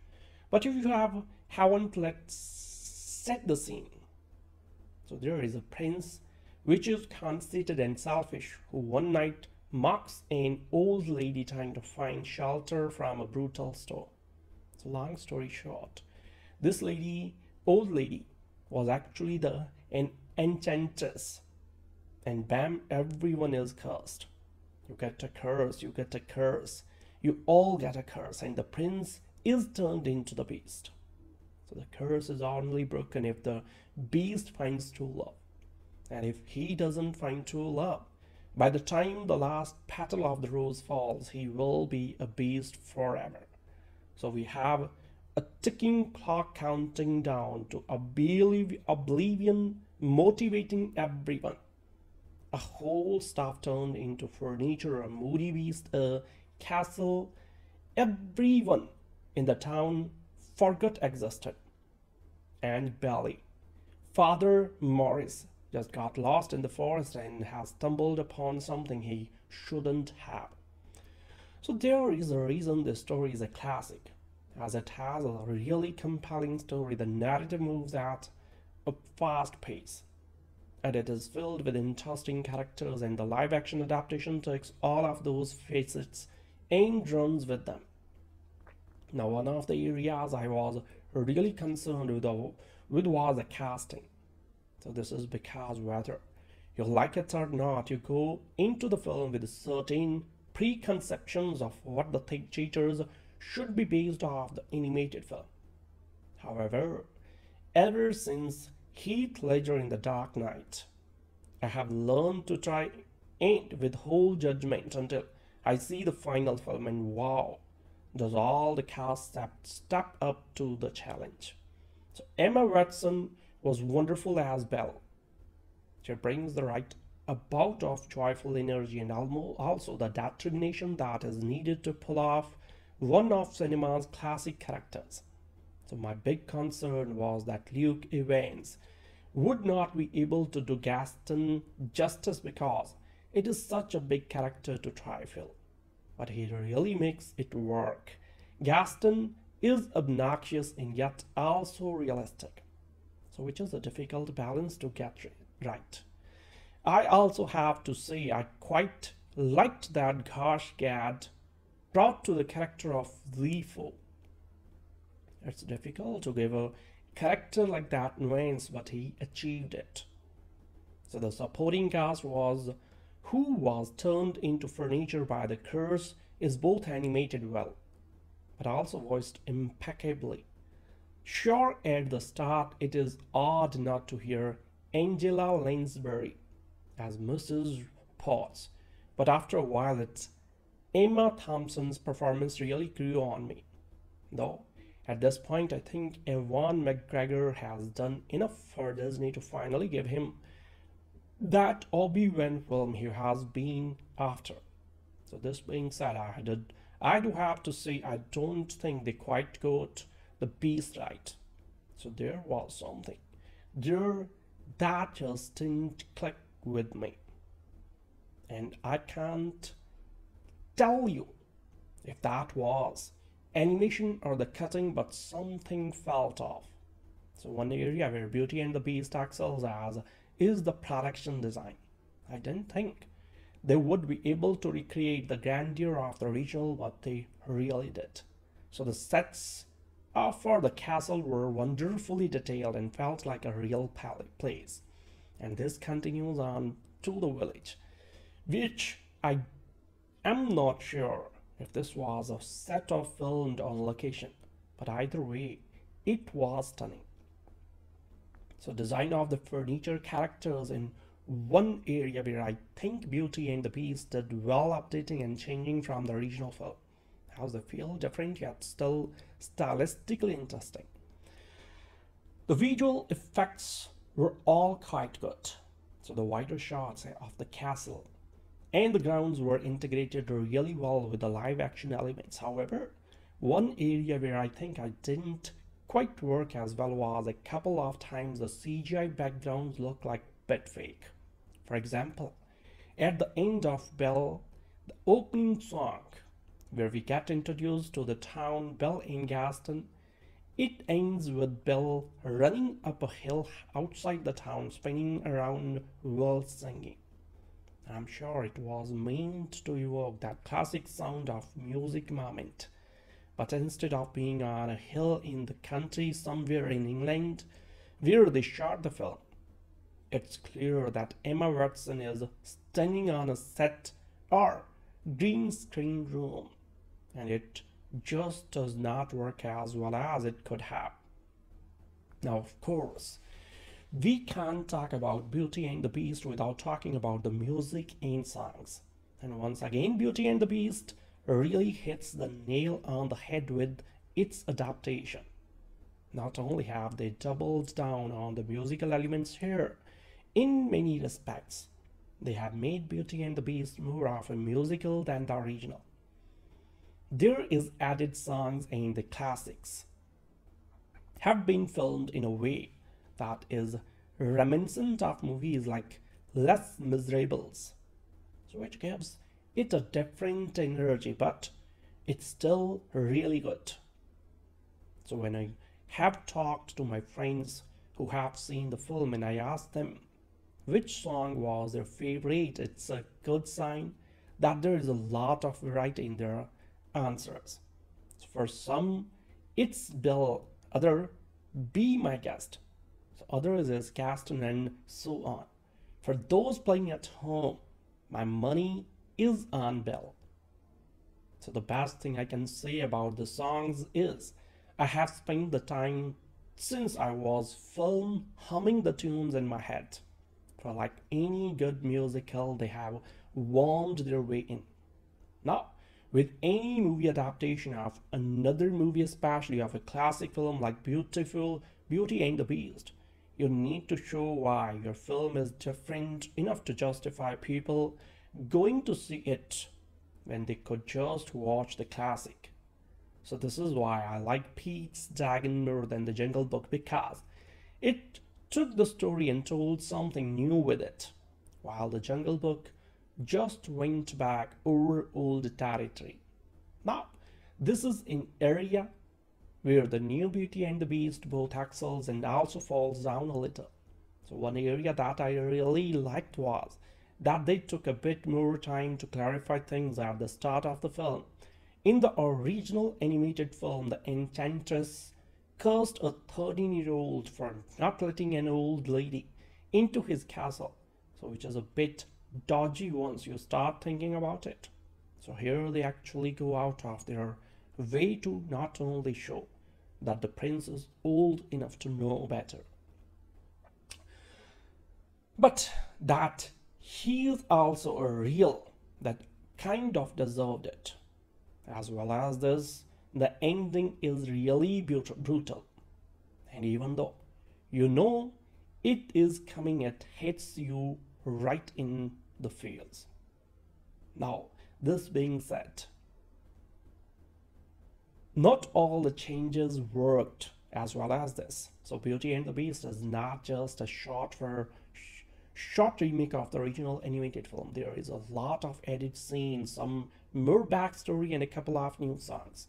S2: But if you have haven't, let's set the scene. So there is a prince which is conceited and selfish who one night mocks an old lady trying to find shelter from a brutal storm. So long story short, this lady, old lady, was actually the an enchantress. And bam, everyone is cursed. You get a curse, you get a curse. You all get a curse, and the prince is turned into the beast. So the curse is only broken if the beast finds true love. And if he doesn't find true love, by the time the last petal of the rose falls, he will be a beast forever. So we have a ticking clock counting down to oblivion, motivating everyone. A whole staff turned into furniture, a moody beast, a castle. Everyone in the town forgot existed. And Belly, Father Maurice, just got lost in the forest and has stumbled upon something he shouldn't have. So there is a reason this story is a classic, as it has a really compelling story. The narrative moves at a fast pace, and it is filled with interesting characters, and the live-action adaptation takes all of those facets and runs with them. Now, one of the areas I was really concerned with, with was the casting. So this is because whether you like it or not, you go into the film with certain preconceptions of what the theaters should be based off the animated film. However, ever since Heath Ledger in The Dark Knight, I have learned to try and withhold judgment until I see the final film and wow, does all the cast step, step up to the challenge. So Emma Watson was wonderful as Belle. She brings the right amount of joyful energy and also the determination that is needed to pull off one of cinema's classic characters. So my big concern was that Luke Evans would not be able to do Gaston justice because it is such a big character to try fill. But he really makes it work. Gaston is obnoxious and yet also realistic so which is a difficult balance to get right. I also have to say I quite liked that Josh Gad brought to the character of LeFou. It's difficult to give a character like that nuance, but he achieved it. So the supporting cast was who was turned into furniture by the curse is both animated well, but also voiced impeccably. Sure, at the start, it is odd not to hear Angela Lansbury as Mrs. Potts, but after a while, it's Emma Thompson's performance really grew on me. Though, at this point, I think Ewan McGregor has done enough for Disney to finally give him that Obi-Wan film he has been after. So this being said, I did I do have to say I don't think they quite got the beast right. So there was something. There that just didn't click with me. And I can't tell you if that was animation or the cutting, but something felt off. So one area where Beauty and the Beast excels as is the production design. I didn't think they would be able to recreate the grandeur of the original, but they really did. So the sets for the castle were wonderfully detailed and felt like a real place. And this continues on to the village, which I am not sure if this was a set of filmed on location, but either way, it was stunning. So design of the furniture characters in one area where I think Beauty and the Beast did well updating and changing from the original film. How's they feel different yet still stylistically interesting. The visual effects were all quite good. So the wider shots of the castle and the grounds were integrated really well with the live action elements. However, one area where I think I didn't quite work as well was a couple of times the CGI backgrounds look like bit fake. For example, at the end of Belle, the opening song, where we get introduced to the town Belle in Gaston, it ends with Belle running up a hill outside the town, spinning around while singing. I'm sure it was meant to evoke that classic sound of music moment. But instead of being on a hill in the country somewhere in England, where they shot the film, it's clear that Emma Watson is standing on a set or green screen room, and it just does not work as well as it could have. Now, of course, we can't talk about Beauty and the Beast without talking about the music and songs. And once again, Beauty and the Beast really hits the nail on the head with its adaptation. Not only have they doubled down on the musical elements here, in many respects, they have made Beauty and the Beast more of a musical than the original. There is added songs and the classics have been filmed in a way that is reminiscent of movies like Les Miserables, which gives it a different energy, but it's still really good. So when I have talked to my friends who have seen the film and I asked them which song was their favorite, it's a good sign that there is a lot of variety in their answers. For some, it's Belle, other, Be My Guest, others is Gaston and so on. For those playing at home, my money is on Belle. So the best thing I can say about the songs is I have spent the time since I was film humming the tunes in my head. For like any good musical, they have wound their way in. Now, with any movie adaptation of another movie, especially of a classic film like Beautiful Beauty and the Beast, you need to show why your film is different enough to justify people going to see it when they could just watch the classic. So this is why I like Pete's Dragon more than the Jungle Book because it took the story and told something new with it, while the Jungle Book just went back over old territory. Now, this is an area where the new Beauty and the Beast both excels and also falls down a little. So one area that I really liked was that they took a bit more time to clarify things at the start of the film. In the original animated film, the Enchantress cursed a 13-year-old for not letting an old lady into his castle, so which is a bit dodgy once you start thinking about it. So here they actually go out of their way to not only show that the prince is old enough to know better, but that he is also a real that kind of deserved it. As well as this, the ending is really brutal. And even though you know it is coming, it hits you right in the feels. Now, this being said, not all the changes worked as well as this. So Beauty and the Beast is not just a short for short remake of the original animated film. There is a lot of edit scenes, some more backstory, and a couple of new songs.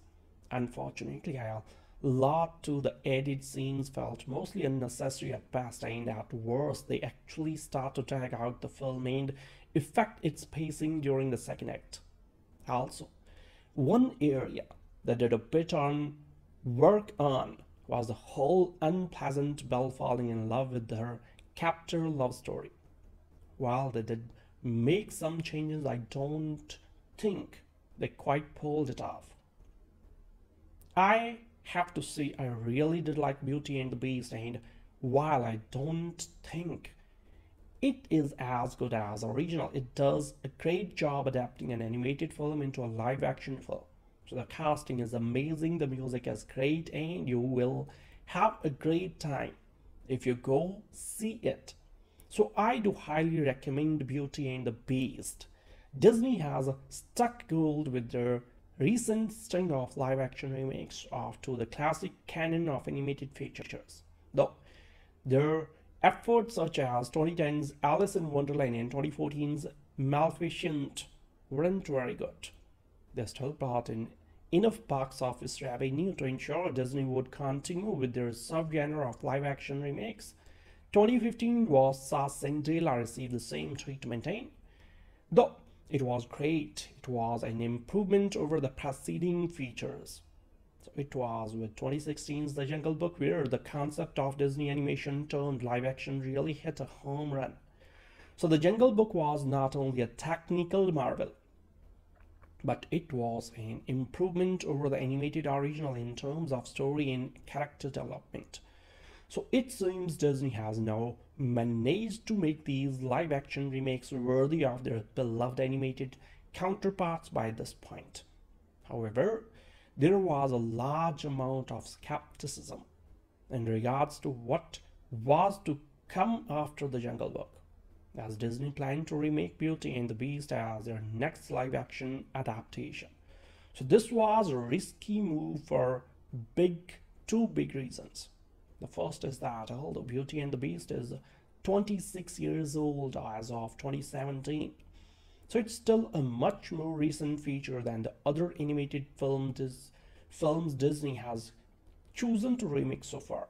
S2: Unfortunately, a lot to the edit scenes felt mostly unnecessary at best, and at worst, they actually start to drag out the film and affect its pacing during the second act. Also, one area that did a bit on work on was the whole unpleasant Belle falling in love with her captor love story. While they did make some changes, I don't think they quite pulled it off. I have to say, I really did like Beauty and the Beast, and while I don't think it is as good as original, it does a great job adapting an animated film into a live action film. So the casting is amazing, the music is great, and you will have a great time if you go see it. So I do highly recommend Beauty and the Beast. Disney has stuck gold with their recent string of live action remakes of to the classic canon of animated features. Though their efforts such as 2010's Alice in Wonderland and 2014's Maleficent weren't very good. They still brought in enough box office revenue to ensure Disney would continue with their subgenre of live action remakes. 2015 was saw Cinderella received the same treatment and though it was great, it was an improvement over the preceding features. So it was with 2016's The Jungle Book where the concept of Disney animation turned live action really hit a home run. So The Jungle Book was not only a technical marvel, but it was an improvement over the animated original in terms of story and character development. So it seems Disney has now managed to make these live action remakes worthy of their beloved animated counterparts by this point. However, there was a large amount of skepticism in regards to what was to come after the Jungle Book as Disney planned to remake Beauty and the Beast as their next live action adaptation. So this was a risky move for big two big reasons. The first is that although Beauty and the Beast is 26 years old as of 2017, so it's still a much more recent feature than the other animated film dis films Disney has chosen to remake so far,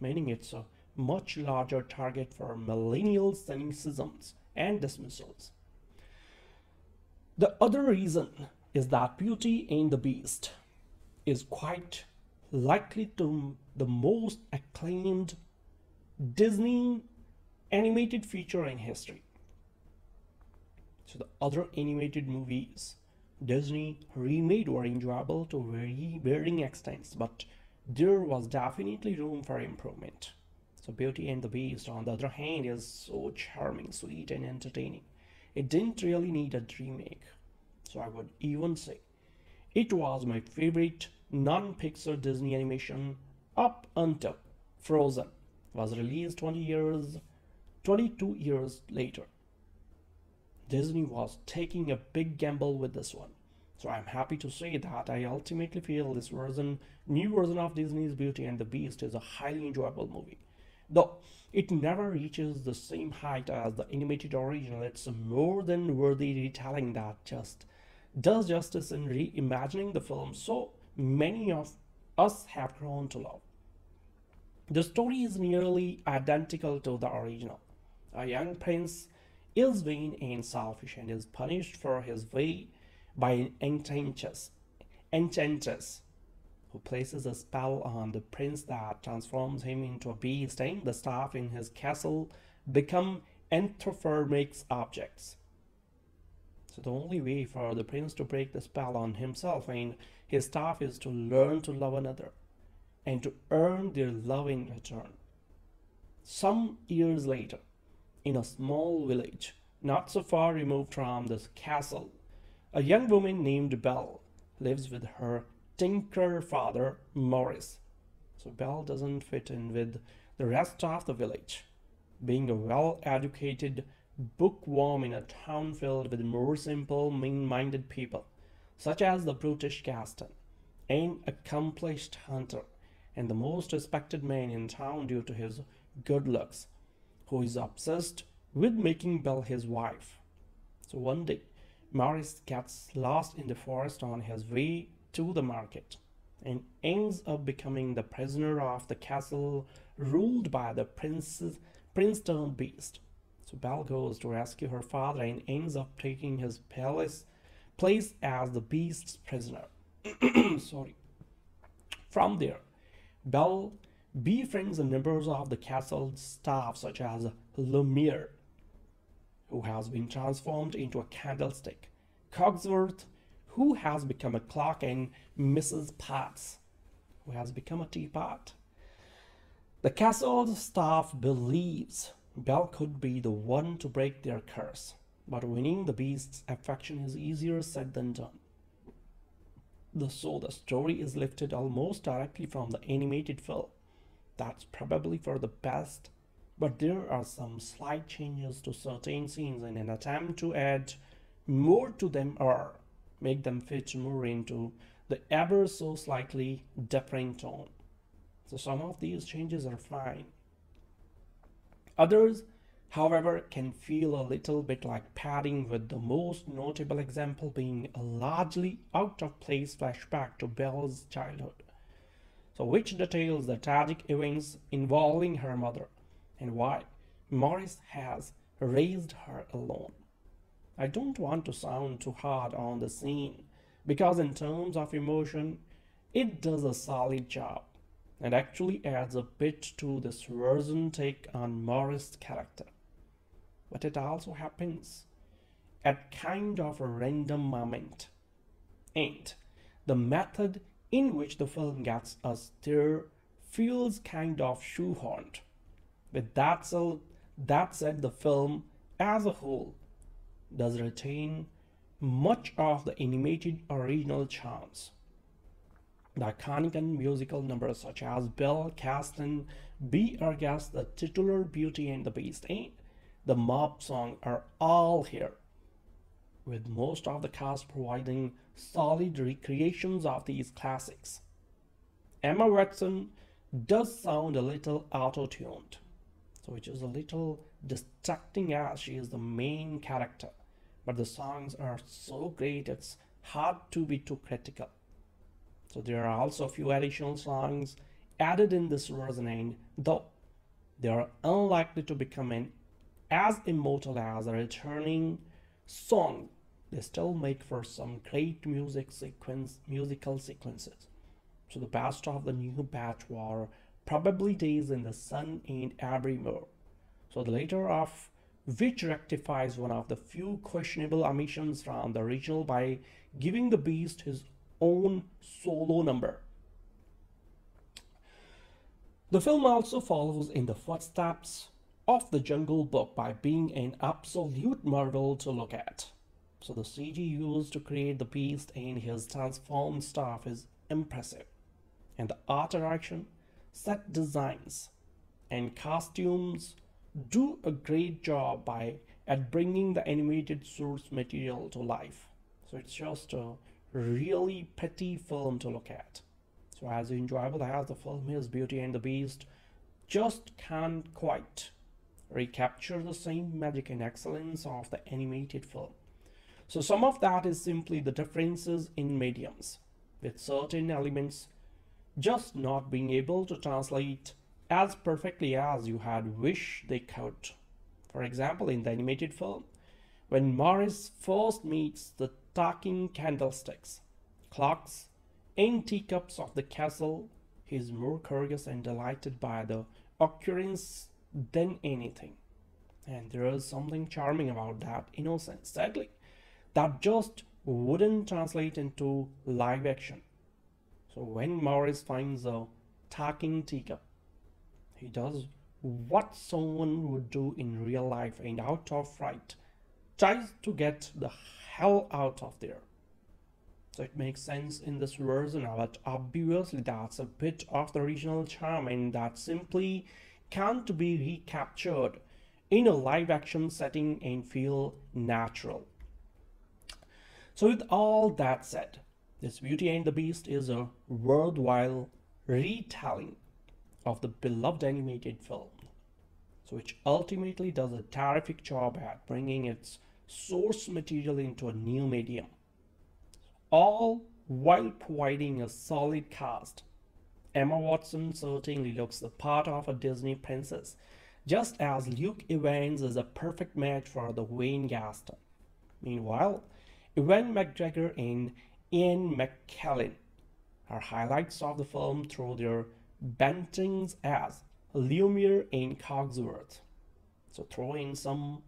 S2: meaning it's a much larger target for millennial cynicisms and dismissals. The other reason is that Beauty and the Beast is quite likely to the most acclaimed Disney animated feature in history. So the other animated movies Disney remade were enjoyable to very varying extents, but there was definitely room for improvement. So Beauty and the Beast, on the other hand, is so charming, sweet, and entertaining. It didn't really need a remake. So I would even say it was my favorite non-Pixar Disney animation up until Frozen was released 20 years, 22 years later. Disney was taking a big gamble with this one. So I'm happy to say that I ultimately feel this version, new version of Disney's Beauty and the Beast is a highly enjoyable movie. Though it never reaches the same height as the animated original, it's a more than worthy retelling that just does justice in reimagining the film so many of us have grown to love. The story is nearly identical to the original. A young prince is vain and selfish and is punished for his way by an enchantress, enchantress who places a spell on the prince that transforms him into a beast and the staff in his castle become anthropomorphic objects. So the only way for the prince to break the spell on himself and his staff is to learn to love another and to earn their love in return. Some years later, in a small village not so far removed from this castle, a young woman named Belle lives with her tinker father, Maurice. So Belle doesn't fit in with the rest of the village. Being a well-educated bookworm in a town filled with more simple, mean-minded people, such as the brutish Gaston, an accomplished hunter, and the most respected man in town due to his good looks, who is obsessed with making Belle his wife. So one day, Maurice gets lost in the forest on his way to the market and ends up becoming the prisoner of the castle ruled by the prince's prince-turned beast. So Belle goes to rescue her father and ends up taking his palace place as the beast's prisoner. Sorry. From there, Belle befriends the members of the castle staff such as Lumiere, who has been transformed into a candlestick, Cogsworth, who has become a clock, and Mrs. Potts, who has become a teapot. The castle staff believes Belle could be the one to break their curse, but winning the beast's affection is easier said than done. The, so the story is lifted almost directly from the animated film. That's probably for the best, but there are some slight changes to certain scenes in an attempt to add more to them or make them fit more into the ever so slightly different tone. So some of these changes are fine. Others, however, can feel a little bit like padding with the most notable example being a largely out of place flashback to Belle's childhood. So which details the tragic events involving her mother and why Maurice has raised her alone. I don't want to sound too hard on the scene because in terms of emotion, it does a solid job and actually adds a bit to this version take on Maurice's character. But it also happens at kind of a random moment. And the method in which the film gets us there feels kind of shoehorned. But that said, that said, the film as a whole does retain much of the animated original charms. The iconic and musical numbers such as Belle Gaston, Be Our Guest, the titular Beauty and the Beast, and the mob song are all here, with most of the cast providing solid recreations of these classics. Emma Watson does sound a little auto-tuned, so which is a little distracting as she is the main character, but the songs are so great it's hard to be too critical. So there are also a few additional songs added in this version and though they are unlikely to become an as immortal as a returning song, they still make for some great music sequence musical sequences. So the best of the new batch were probably Days in the Sun and Evermore. So the later of which rectifies one of the few questionable omissions from the original by giving the beast his own solo number. The film also follows in the footsteps of the Jungle Book by being an absolute marvel to look at. So the CG used to create the beast and his transformed staff is impressive. And the art direction, set designs, and costumes do a great job by at bringing the animated source material to life. So it's just a really pretty film to look at. So as enjoyable as the film is, Beauty and the Beast just can't quite recapture the same magic and excellence of the animated film. So some of that is simply the differences in mediums, with certain elements just not being able to translate as perfectly as you had wished they could. For example, in the animated film, when Maurice first meets the talking candlesticks, clocks, and teacups of the castle, he is more curious and delighted by the occurrence than anything. And there is something charming about that innocence, sadly, that just wouldn't translate into live action. So when Maurice finds a talking teacup, he does what someone would do in real life and out of fright tries to get the hell out of there. So it makes sense in this version, but obviously that's a bit of the original charm and that simply can't be recaptured in a live action setting and feel natural. So with all that said, this Beauty and the Beast is a worthwhile retelling of the beloved animated film, which ultimately does a terrific job at bringing its source material into a new medium, all while providing a solid cast. Emma Watson certainly looks the part of a Disney princess, just as Luke Evans is a perfect match for the Wayne Gaston. Meanwhile, Ewan McGregor and Ian McKellen are highlights of the film through their bantings as Lumiere and Cogsworth. So throw in some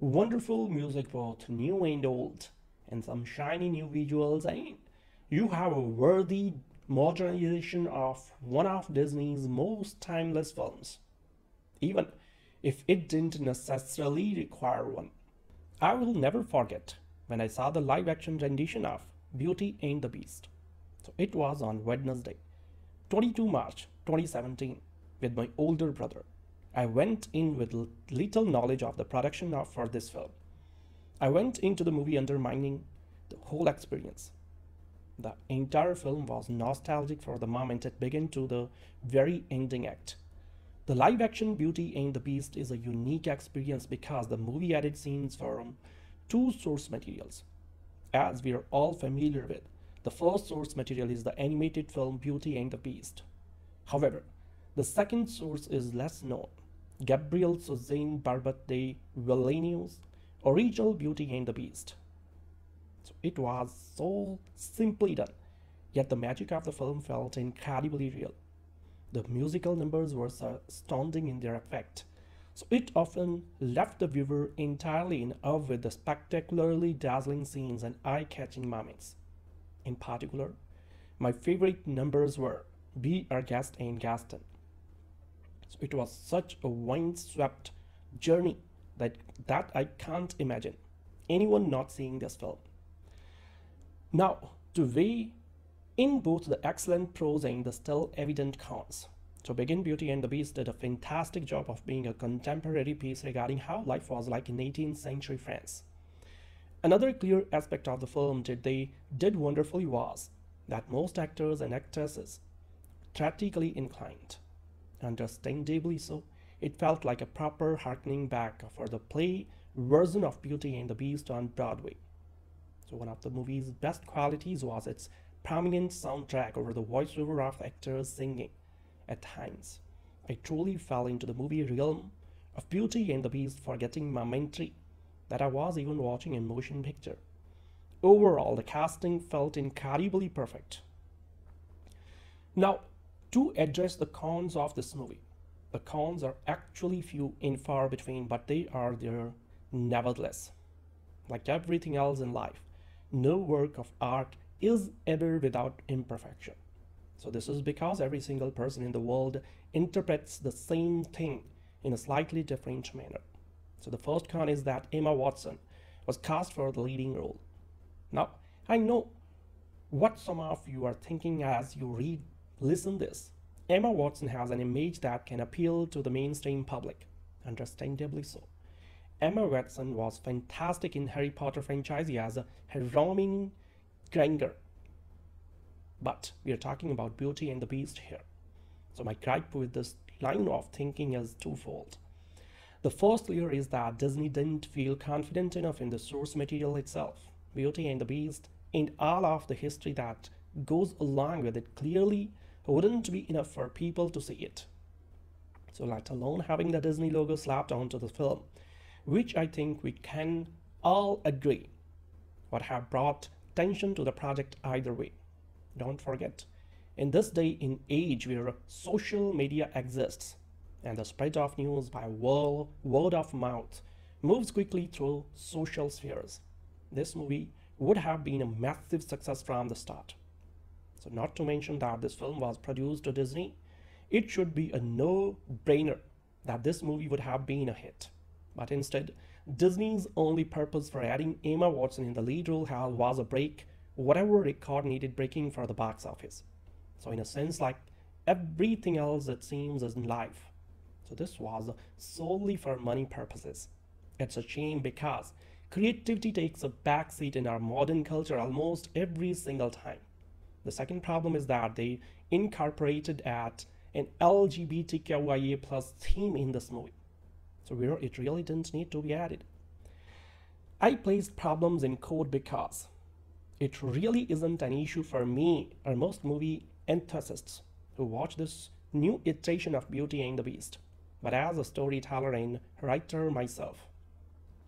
S2: wonderful music both new and old and some shiny new visuals and you have a worthy modernization of one of Disney's most timeless films, even if it didn't necessarily require one. I will never forget when I saw the live action rendition of Beauty and the Beast. So it was on Wednesday, 22 March 2017, with my older brother. I went in with little knowledge of the production for this film. I went into the movie undermining the whole experience. The entire film was nostalgic for the moment it began to the very ending act. The live action Beauty and the Beast is a unique experience because the movie added scenes from two source materials. As we are all familiar with, the first source material is the animated film Beauty and the Beast. However, the second source is less known. Gabrielle Suzanne Barbot de Villeneuve's original Beauty and the Beast. So it was so simply done, yet the magic of the film felt incredibly real. The musical numbers were astounding in their effect, so it often left the viewer entirely in awe with the spectacularly dazzling scenes and eye-catching moments. In particular, my favorite numbers were Be Our Guest and Gaston. So it was such a wind-swept journey that, that I can't imagine anyone not seeing this film. Now, to weigh in both the excellent pros and the still evident cons. To begin, Beauty and the Beast did a fantastic job of being a contemporary piece regarding how life was like in 18th century France. Another clear aspect of the film that they did wonderfully was that most actors and actresses theatrically inclined. Understandably so, it felt like a proper harkening back for the play version of Beauty and the Beast on Broadway. So one of the movie's best qualities was its prominent soundtrack over the voiceover of actors singing at times. I truly fell into the movie realm of Beauty and the Beast forgetting my momentary that I was even watching a motion picture. Overall, the casting felt incredibly perfect. Now, to address the cons of this movie, the cons are actually few and far between, but they are there nevertheless. Like everything else in life, no work of art is ever without imperfection. So this is because every single person in the world interprets the same thing in a slightly different manner. So the first con is that Emma Watson was cast for the leading role. Now, I know what some of you are thinking as you read, listen this. Emma Watson has an image that can appeal to the mainstream public, understandably so. Emma Watson was fantastic in Harry Potter franchise as a Hermione Granger. But we are talking about Beauty and the Beast here. So my gripe with this line of thinking is twofold. The first layer is that Disney didn't feel confident enough in the source material itself. Beauty and the Beast and all of the history that goes along with it clearly wouldn't be enough for people to see it. So let alone having the Disney logo slapped onto the film which I think we can all agree would have brought tension to the project either way. Don't forget, in this day and age where social media exists and the spread of news by word, of mouth moves quickly through social spheres, this movie would have been a massive success from the start. So not to mention that this film was produced to Disney, it should be a no-brainer that this movie would have been a hit. But instead, Disney's only purpose for adding Emma Watson in the lead role was a break whatever record needed breaking for the box office. So in a sense, like everything else it seems in life. So this was solely for money purposes. It's a shame because creativity takes a backseat in our modern culture almost every single time. The second problem is that they incorporated at an LGBTQIA plus theme in this movie. So it really didn't need to be added. I placed problems in code because it really isn't an issue for me or most movie enthusiasts who watch this new iteration of Beauty and the Beast, but as a storyteller and writer myself.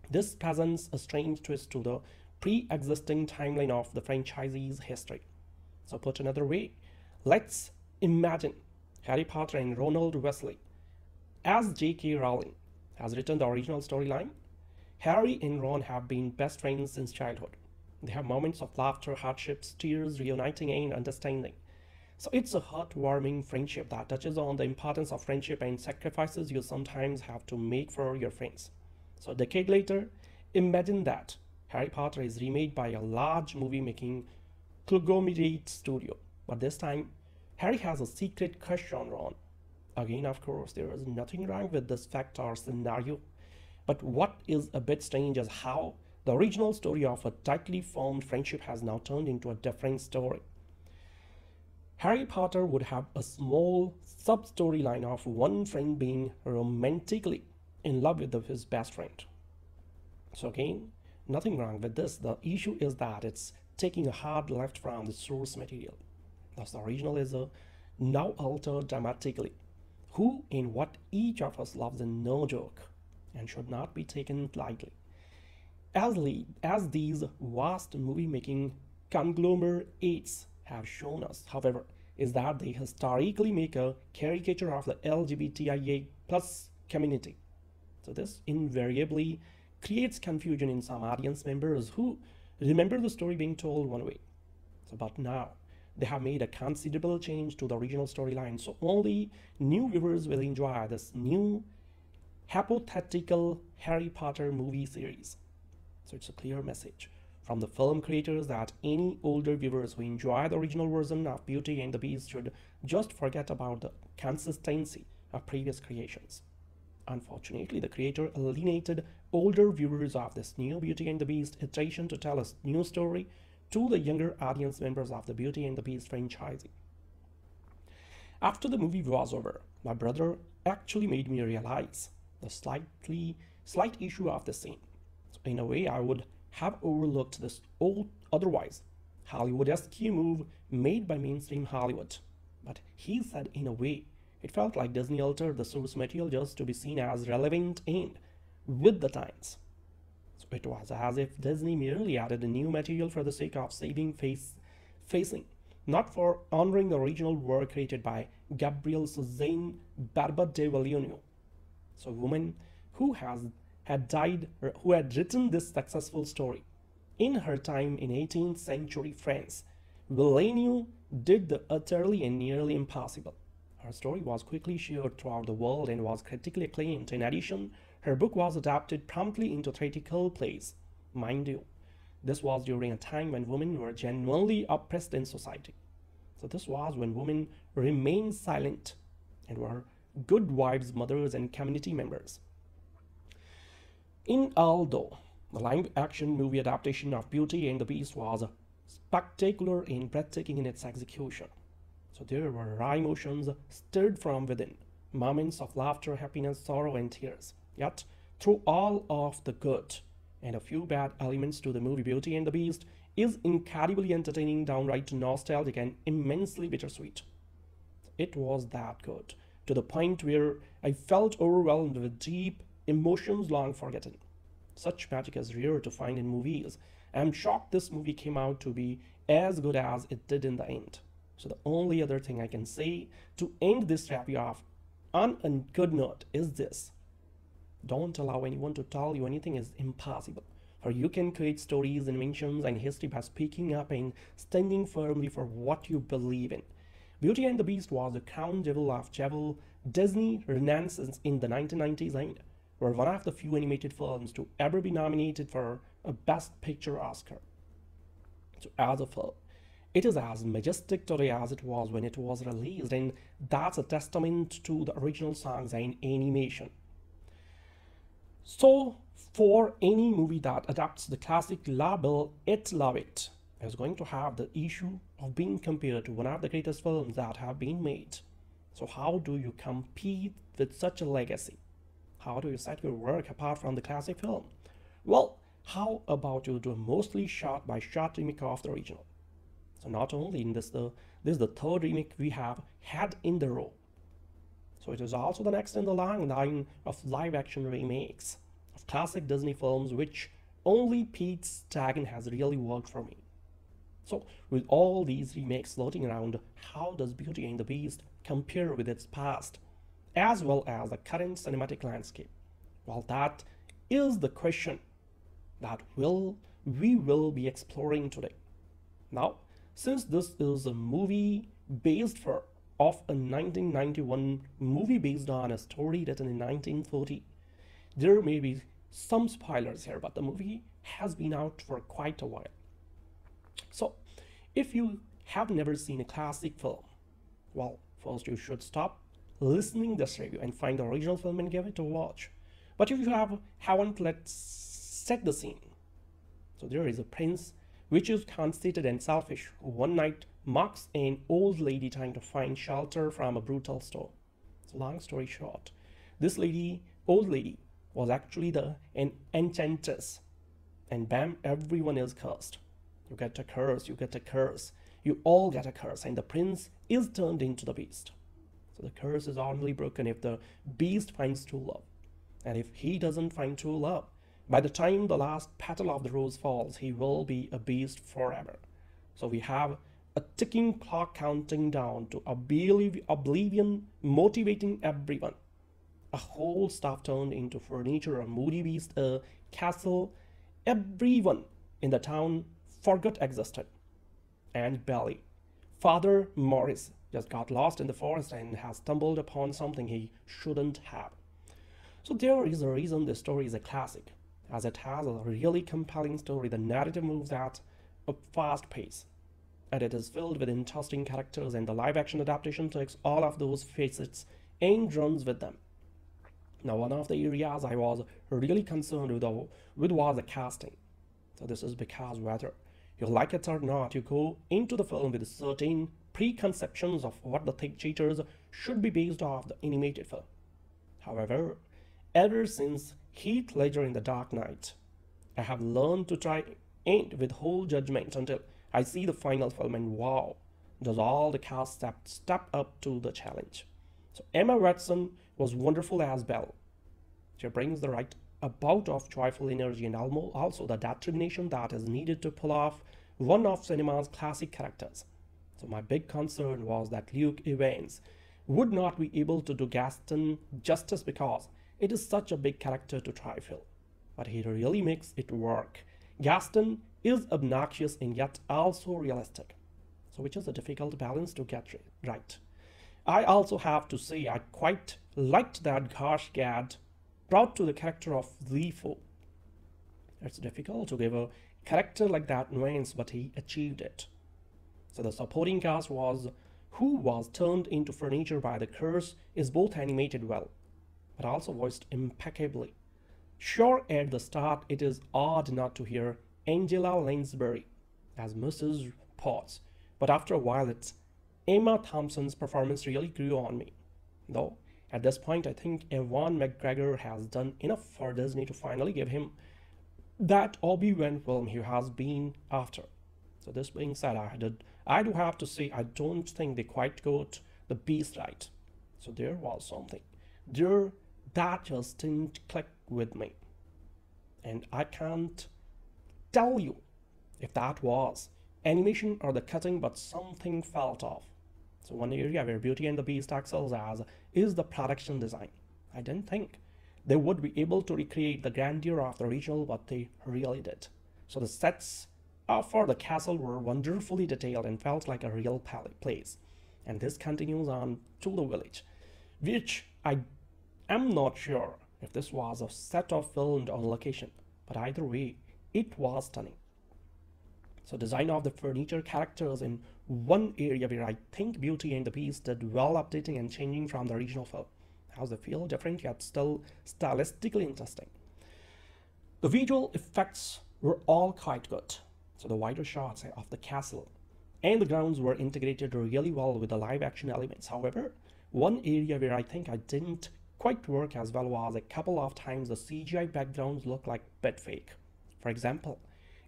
S2: This presents a strange twist to the pre-existing timeline of the franchise's history. So, put another way, let's imagine Harry Potter and Ronald Weasley as J.K. Rowling has written the original storyline. Harry and Ron have been best friends since childhood. They have moments of laughter, hardships, tears, reuniting, and understanding. So it's a heartwarming friendship that touches on the importance of friendship and sacrifices you sometimes have to make for your friends. So a decade later, imagine that Harry Potter is remade by a large movie-making conglomerate studio. But this time, Harry has a secret crush on Ron. Again, of course, there is nothing wrong with this fact or scenario. But what is a bit strange is how the original story of a tightly formed friendship has now turned into a different story. Harry Potter would have a small sub-storyline of one friend being romantically in love with his best friend. So again, nothing wrong with this. The issue is that it's taking a hard left from the source material. Thus, the original is a now altered dramatically. Who and what each of us loves is no joke and should not be taken lightly. As, as these vast movie-making conglomerates have shown us, however, is that they historically make a caricature of the LGBTIA plus community. So this invariably creates confusion in some audience members who remember the story being told one way. So, but now they have made a considerable change to the original storyline. So only new viewers will enjoy this new hypothetical Harry Potter movie series. So it's a clear message from the film creators that any older viewers who enjoy the original version of Beauty and the Beast should just forget about the consistency of previous creations. Unfortunately, the creator alienated older viewers of this new Beauty and the Beast iteration to tell a new story to the younger audience members of the Beauty and the Beast franchise. After the movie was over, my brother actually made me realize the slightly slight issue of the scene. So in a way, I would have overlooked this old, otherwise Hollywood-esque move made by mainstream Hollywood. But he said in a way, it felt like Disney altered the source material just to be seen as relevant and with the times. So it was as if Disney merely added a new material for the sake of saving face facing, not for honoring the original work created by Gabrielle Suzanne Barbot de Villeneuve. So woman who has had died, who had written this successful story. In her time in 18th century France, Villeneuve did the utterly and nearly impossible. Her story was quickly shared throughout the world and was critically acclaimed. In addition, her book was adapted promptly into theatrical plays. Mind you, this was during a time when women were genuinely oppressed in society. So this was when women remained silent and were good wives, mothers, and community members. In Aldo, the live action movie adaptation of Beauty and the Beast was spectacular and breathtaking in its execution. So there were raw emotions stirred from within, moments of laughter, happiness, sorrow, and tears. Yet, through all of the good and a few bad elements to the movie Beauty and the Beast is incredibly entertaining, downright nostalgic, and immensely bittersweet. It was that good, to the point where I felt overwhelmed with deep emotions long forgotten. Such magic is rare to find in movies. I'm shocked this movie came out to be as good as it did in the end. So the only other thing I can say to end this review off on a good note is this. Don't allow anyone to tell you anything is impossible. For you can create stories, inventions, and history by speaking up and standing firmly for what you believe in. Beauty and the Beast was the crown jewel of jewel Disney Renaissance in the 1990s and were one of the few animated films to ever be nominated for a Best Picture Oscar. So as a film, it is as majestic today as it was when it was released, and that's a testament to the original songs and animation. So, for any movie that adapts the classic label, it love it is going to have the issue of being compared to one of the greatest films that have been made. So how do you compete with such a legacy? How do you set your work apart from the classic film? Well, how about you do a mostly shot by shot remake of the original? So not only in this, the, this is the third remake we have had in the row. So it is also the next in the long line of live action remakes of classic Disney films which only Pete's Dragon has really worked for me. So, with all these remakes floating around, how does Beauty and the Beast compare with its past, as well as the current cinematic landscape? Well, that is the question that will we will be exploring today. Now, since this is a movie based for of a 1991 movie based on a story written in 1940, there may be some spoilers here, but the movie has been out for quite a while. So, if you have never seen a classic film, well, first you should stop listening this review and find the original film and give it a watch. But if you have haven't, let's set the scene. So there is a prince which is conceited and selfish one night mocks an old lady trying to find shelter from a brutal storm. So long story short, this lady, old lady, was actually the an enchantress. And bam, everyone is cursed. You get a curse, you get a curse, you all get a curse, and the prince is turned into the beast. So the curse is only broken if the beast finds true love. And if he doesn't find true love, by the time the last petal of the rose falls, he will be a beast forever. So we have a ticking clock counting down to oblivion, motivating everyone. A whole staff turned into furniture, a moody beast, a castle. Everyone in the town forgot existed. And Belly. Father Maurice just got lost in the forest and has stumbled upon something he shouldn't have. So there is a reason this story is a classic, as it has a really compelling story. The narrative moves at a fast pace, and it is filled with interesting characters, and the live-action adaptation takes all of those facets and runs with them. Now, one of the areas I was really concerned with, with was the casting. So this is because whether you like it or not, you go into the film with certain preconceptions of what the theaters should be based off the animated film. However, ever since Heath Ledger in The Dark Knight, I have learned to try and withhold judgment until I see the final film and wow, does all the cast step, step up to the challenge. So Emma Watson was wonderful as Belle. She brings the right amount of joyful energy and also the determination that is needed to pull off one of cinema's classic characters. So my big concern mm. was that Luke Evans would not be able to do Gaston justice because it is such a big character to try fill. But he really makes it work. Gaston is obnoxious and yet also realistic. So which is a difficult balance to get right. I also have to say I quite liked that Josh Gad brought to the character of LeFou. It's difficult to give a character like that nuance, but he achieved it. So the supporting cast was who was turned into furniture by the curse is both animated well, but also voiced impeccably. Sure, at the start it is odd not to hear Angela Lansbury as Mrs. Potts, but after a while it's Emma Thompson's performance really grew on me. Though, at this point I think Ewan McGregor has done enough for Disney to finally give him that Obi-Wan film he has been after. So this being said, I did I do have to say I don't think they quite got the beast right. So there was something. There that just didn't click with me. And I can't tell you if that was animation or the cutting, but something felt off. So one area where Beauty and the Beast excels as is the production design. I didn't think they would be able to recreate the grandeur of the original, but they really did. So the sets Uh, for the castle were wonderfully detailed and felt like a real place. And this continues on to the village, which I am not sure if this was a set of filmed on location, but either way, it was stunning. So design of the furniture characters in one area where I think Beauty and the Beast did well updating and changing from the original film. How's they feel different yet still stylistically interesting. The visual effects were all quite good so the wider shots of the castle and the grounds were integrated really well with the live action elements. However, one area where I think I didn't quite work as well was a couple of times the CGI backgrounds look like bit fake. For example,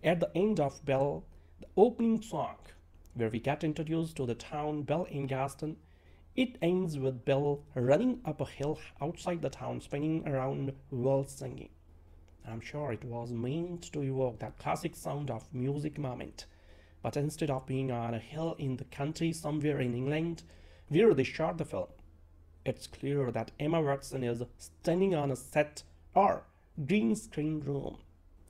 S2: at the end of Belle, the opening song, where we get introduced to the town Belle in Gaston, it ends with Belle running up a hill outside the town, spinning around while singing. I'm sure it was meant to evoke that classic sound of music moment but instead of being on a hill in the country somewhere in England where they shot the film, it's clear that Emma Watson is standing on a set or green screen room,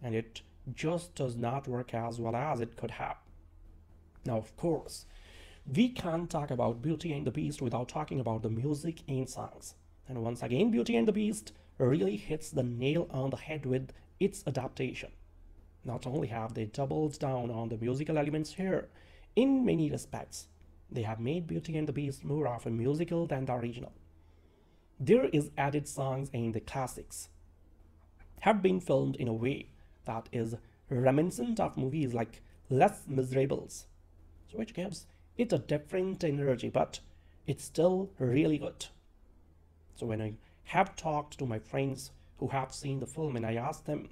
S2: and it just does not work as well as it could have. Now, of course, we can't talk about Beauty and the Beast without talking about the music and songs. And once again, Beauty and the Beast really hits the nail on the head with its adaptation. Not only have they doubled down on the musical elements here, in many respects, they have made Beauty and the Beast more of a musical than the original. There is added songs and the classics have been filmed in a way that is reminiscent of movies like Les Miserables, So which gives it a different energy, but it's still really good. So when I have talked to my friends who have seen the film and I asked them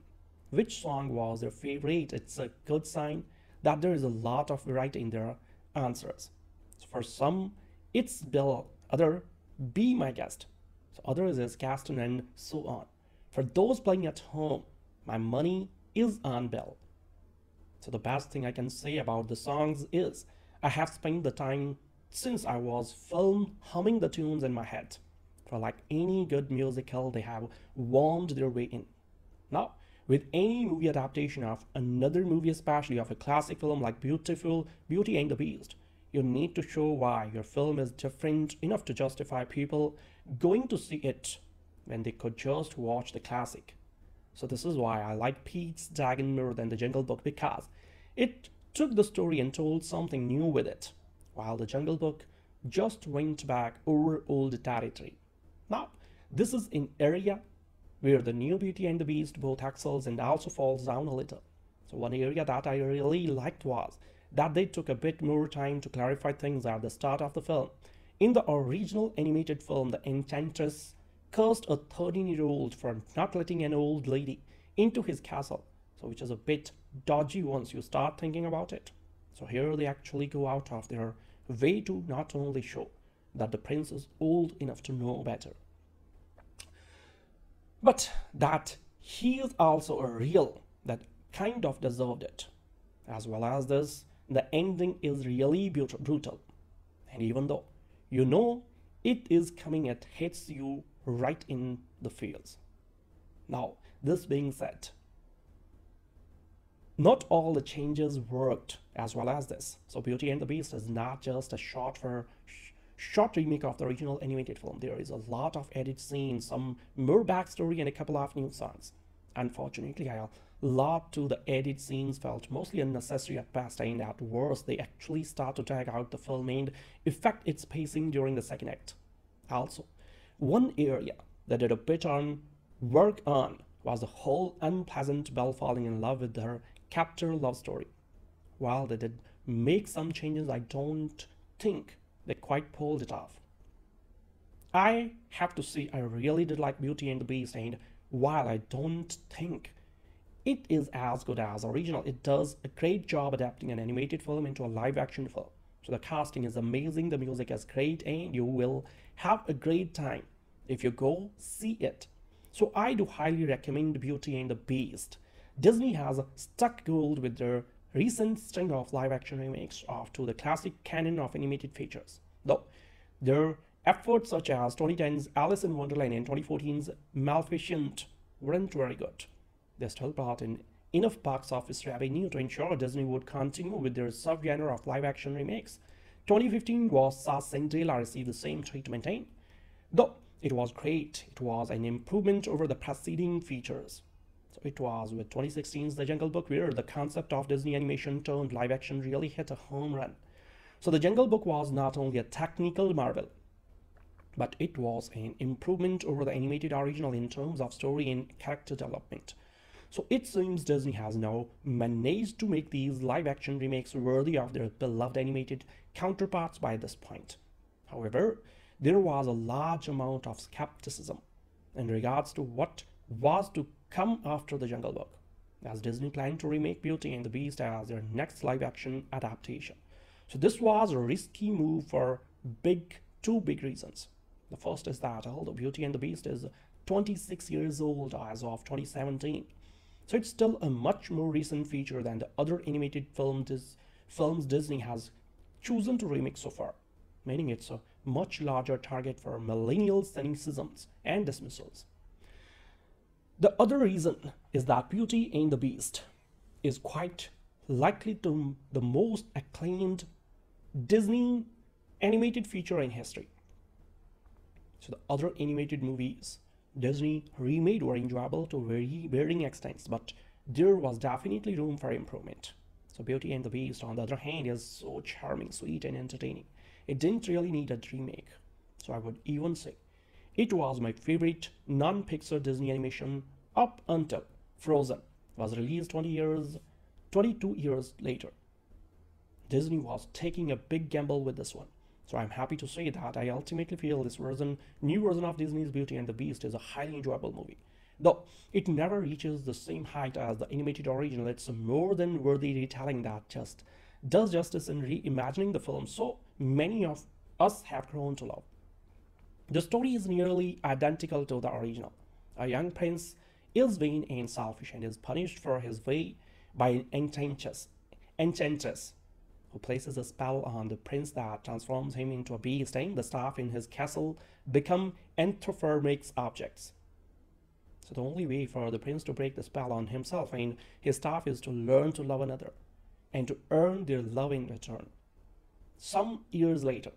S2: which song was their favorite, it's a good sign that there is a lot of variety in their answers. So for some, it's Bill, other, Be My Guest. So others is Gaston and so on. For those playing at home, my money is on Bill. So the best thing I can say about the songs is I have spent the time since I was film humming the tunes in my head. For like any good musical, they have wound their way in. Now, with any movie adaptation of another movie, especially of a classic film like Beautiful Beauty and the Beast, you need to show why your film is different enough to justify people going to see it when they could just watch the classic. So this is why I like Pete's Dragon more than the Jungle Book because it took the story and told something new with it, while the Jungle Book just went back over old territory. Now, this is an area where the new Beauty and the Beast both excels and also falls down a little. So one area that I really liked was that they took a bit more time to clarify things at the start of the film. In the original animated film, the Enchantress cursed a 13-year-old for not letting an old lady into his castle, so which is a bit dodgy once you start thinking about it. So here they actually go out of their way to not only show that the prince is old enough to know better, but that he is also a real that kind of deserved it. As well as this, the ending is really brutal. And even though you know it is coming, it hits you right in the feels. Now, this being said, not all the changes worked as well as this. So Beauty and the Beast is not just a short for short remake of the original animated film. There is a lot of edit scenes, some more backstory, and a couple of new songs. Unfortunately, a lot to the edit scenes felt mostly unnecessary at best, and at worst, they actually start to drag out the film and affect its pacing during the second act. Also, one area that did a bit on work on was the whole unpleasant Belle falling in love with her captor love story. While they did make some changes, I don't think they quite pulled it off. I have to say I really did like Beauty and the Beast and while I don't think it is as good as original, it does a great job adapting an animated film into a live action film. So the casting is amazing, the music is great and you will have a great time if you go see it. So I do highly recommend Beauty and the Beast. Disney has stuck gold with their recent string of live-action remakes of to the classic canon of animated features. Though their efforts such as 2010's Alice in Wonderland and 2014's Maleficent weren't very good. They still brought in enough box office revenue to ensure Disney would continue with their subgenre of live-action remakes. 2015 was saw Cinderella receive the same treatment and though it was great, it was an improvement over the preceding features. It was with 2016's The Jungle Book where the concept of Disney animation turned live action really hit a home run. So The Jungle Book was not only a technical marvel, but it was an improvement over the animated original in terms of story and character development. So it seems Disney has now managed to make these live action remakes worthy of their beloved animated counterparts by this point. However, there was a large amount of skepticism in regards to what was to come after The Jungle Book, as Disney planned to remake Beauty and the Beast as their next live-action adaptation. So this was a risky move for big two big reasons. The first is that although Beauty and the Beast is 26 years old as of 2017, so it's still a much more recent feature than the other animated film this films Disney has chosen to remake so far, meaning it's a much larger target for millennial cynicisms and dismissals. The other reason is that Beauty and the Beast is quite likely to the most acclaimed Disney animated feature in history. So the other animated movies Disney remade were enjoyable to very varying extents, but there was definitely room for improvement. So Beauty and the Beast, on the other hand, is so charming, sweet, and entertaining. It didn't really need a remake. So I would even say it was my favorite non-Pixar Disney animation up until Frozen was released 20 years, 22 years later. Disney was taking a big gamble with this one. So I'm happy to say that I ultimately feel this version, new version of Disney's Beauty and the Beast is a highly enjoyable movie. Though it never reaches the same height as the animated original, it's a more than worthy retelling that just does justice in reimagining the film so many of us have grown to love. The story is nearly identical to the original. A young prince is vain and selfish and is punished for his way by an enchantress, enchantress who places a spell on the prince that transforms him into a beast and the staff in his castle become anthropomorphic objects. So the only way for the prince to break the spell on himself and his staff is to learn to love another and to earn their love in return. Some years later,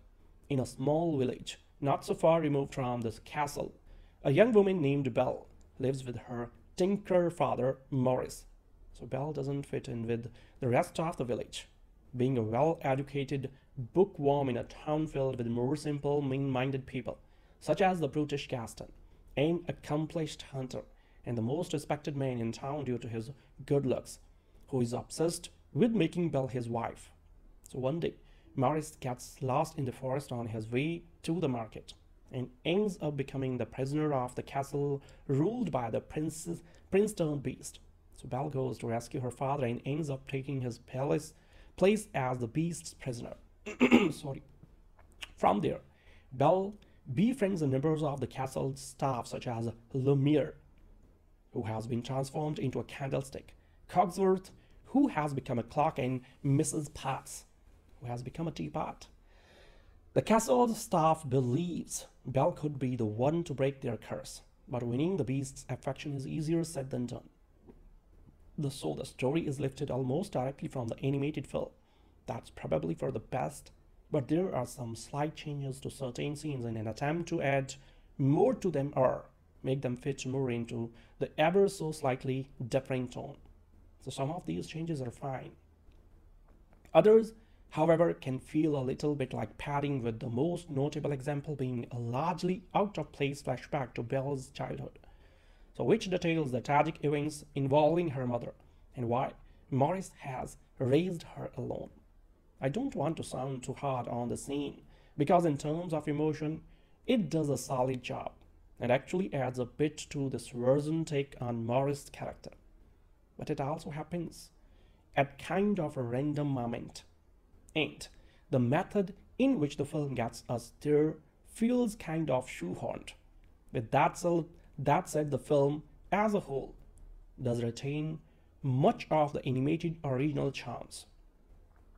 S2: in a small village not so far removed from this castle, a young woman named Belle lives with her tinker father, Maurice. So Belle doesn't fit in with the rest of the village being a well-educated bookworm in a town filled with more simple, mean-minded people, such as the brutish Gaston, an accomplished hunter, and the most respected man in town due to his good looks, who is obsessed with making Belle his wife. So one day, Maurice gets lost in the forest on his way to the market and ends up becoming the prisoner of the castle ruled by the prince's prince-turned beast. So Belle goes to rescue her father and ends up taking his palace place as the beast's prisoner. Sorry. From there, Belle befriends the members of the castle's staff such as Lumiere, who has been transformed into a candlestick, Cogsworth, who has become a clock, and Mrs. Potts, who has become a teapot. The castle staff believes Belle could be the one to break their curse, but winning the beast's affection is easier said than done the so the story is lifted almost directly from the animated film. That's probably for the best, but there are some slight changes to certain scenes in an attempt to add more to them or make them fit more into the ever so slightly different tone. So some of these changes are fine. Others, however, can feel a little bit like padding with the most notable example being a largely out of place flashback to Belle's childhood so which details the tragic events involving her mother and why Maurice has raised her alone. I don't want to sound too hard on the scene because in terms of emotion, it does a solid job and actually adds a bit to this version take on Maurice's character. But it also happens at kind of a random moment. And the method in which the film gets us there feels kind of shoehorned. With that said, that said, the film as a whole does retain much of the animated original charms.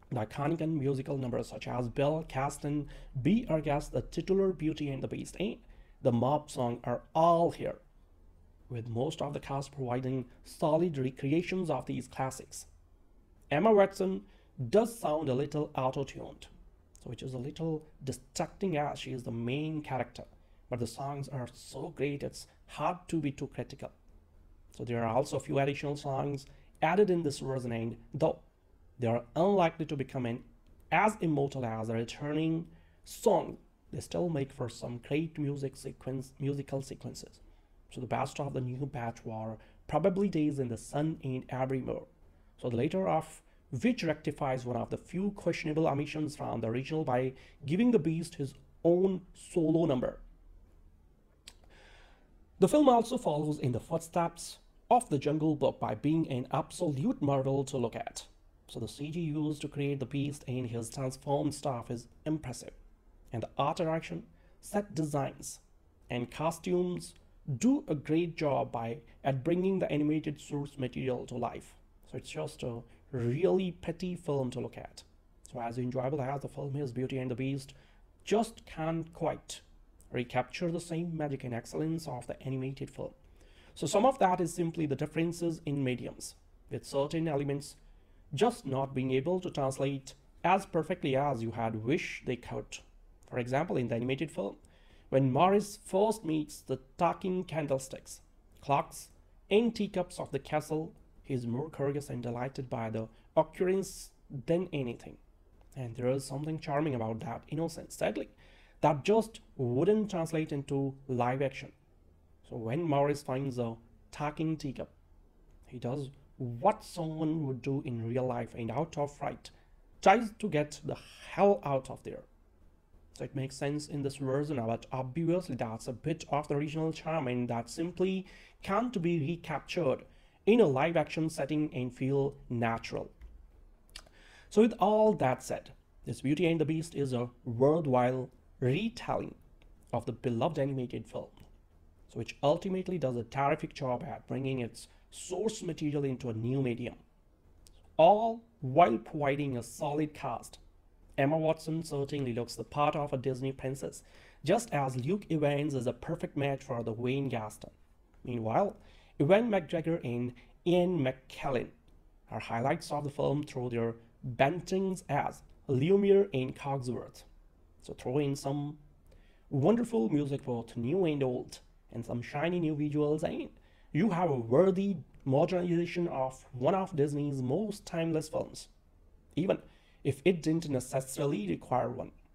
S2: The iconic and musical numbers such as Belle, Gaston, Be Our Guest, the titular Beauty and the Beast, and the mob song are all here, with most of the cast providing solid recreations of these classics. Emma Watson does sound a little auto-tuned, so which is a little distracting as she is the main character but the songs are so great it's hard to be too critical. So there are also a few additional songs added in this version and though they are unlikely to become an, as immortal as a returning song, they still make for some great music sequence, musical sequences. So the best of the new batch were probably Days in the Sun and Evermore. So the later of which rectifies one of the few questionable omissions from the original by giving the beast his own solo number. The film also follows in the footsteps of the Jungle Book by being an absolute marvel to look at. So the CG used to create the beast and his transformed staff is impressive. And the art direction, set designs, and costumes do a great job by at bringing the animated source material to life. So it's just a really pretty film to look at. So as enjoyable as the film is, Beauty and the Beast just can't quite recapture the same magic and excellence of the animated film. So some of that is simply the differences in mediums, with certain elements just not being able to translate as perfectly as you had wished they could. For example, in the animated film, when Maurice first meets the talking candlesticks, clocks, and teacups of the castle, he is more curious and delighted by the occurrence than anything. And there is something charming about that innocence, sadly, that just wouldn't translate into live action. So when Maurice finds a talking teacup, he does what someone would do in real life and out of fright, tries to get the hell out of there. So it makes sense in this version, but obviously that's a bit of the original charm and that simply can't be recaptured in a live action setting and feel natural. So with all that said, this Beauty and the Beast is a worthwhile retelling of the beloved animated film, which ultimately does a terrific job at bringing its source material into a new medium, all while providing a solid cast. Emma Watson certainly looks the part of a Disney princess, just as Luke Evans is a perfect match for the Wayne Gaston. Meanwhile, Ewan McGregor and Ian McKellen are highlights of the film through their bantings as Lumiere and Cogsworth. So throw in some wonderful music both new and old and some shiny new visuals and you have a worthy modernization of one of Disney's most timeless films, even if it didn't necessarily require one.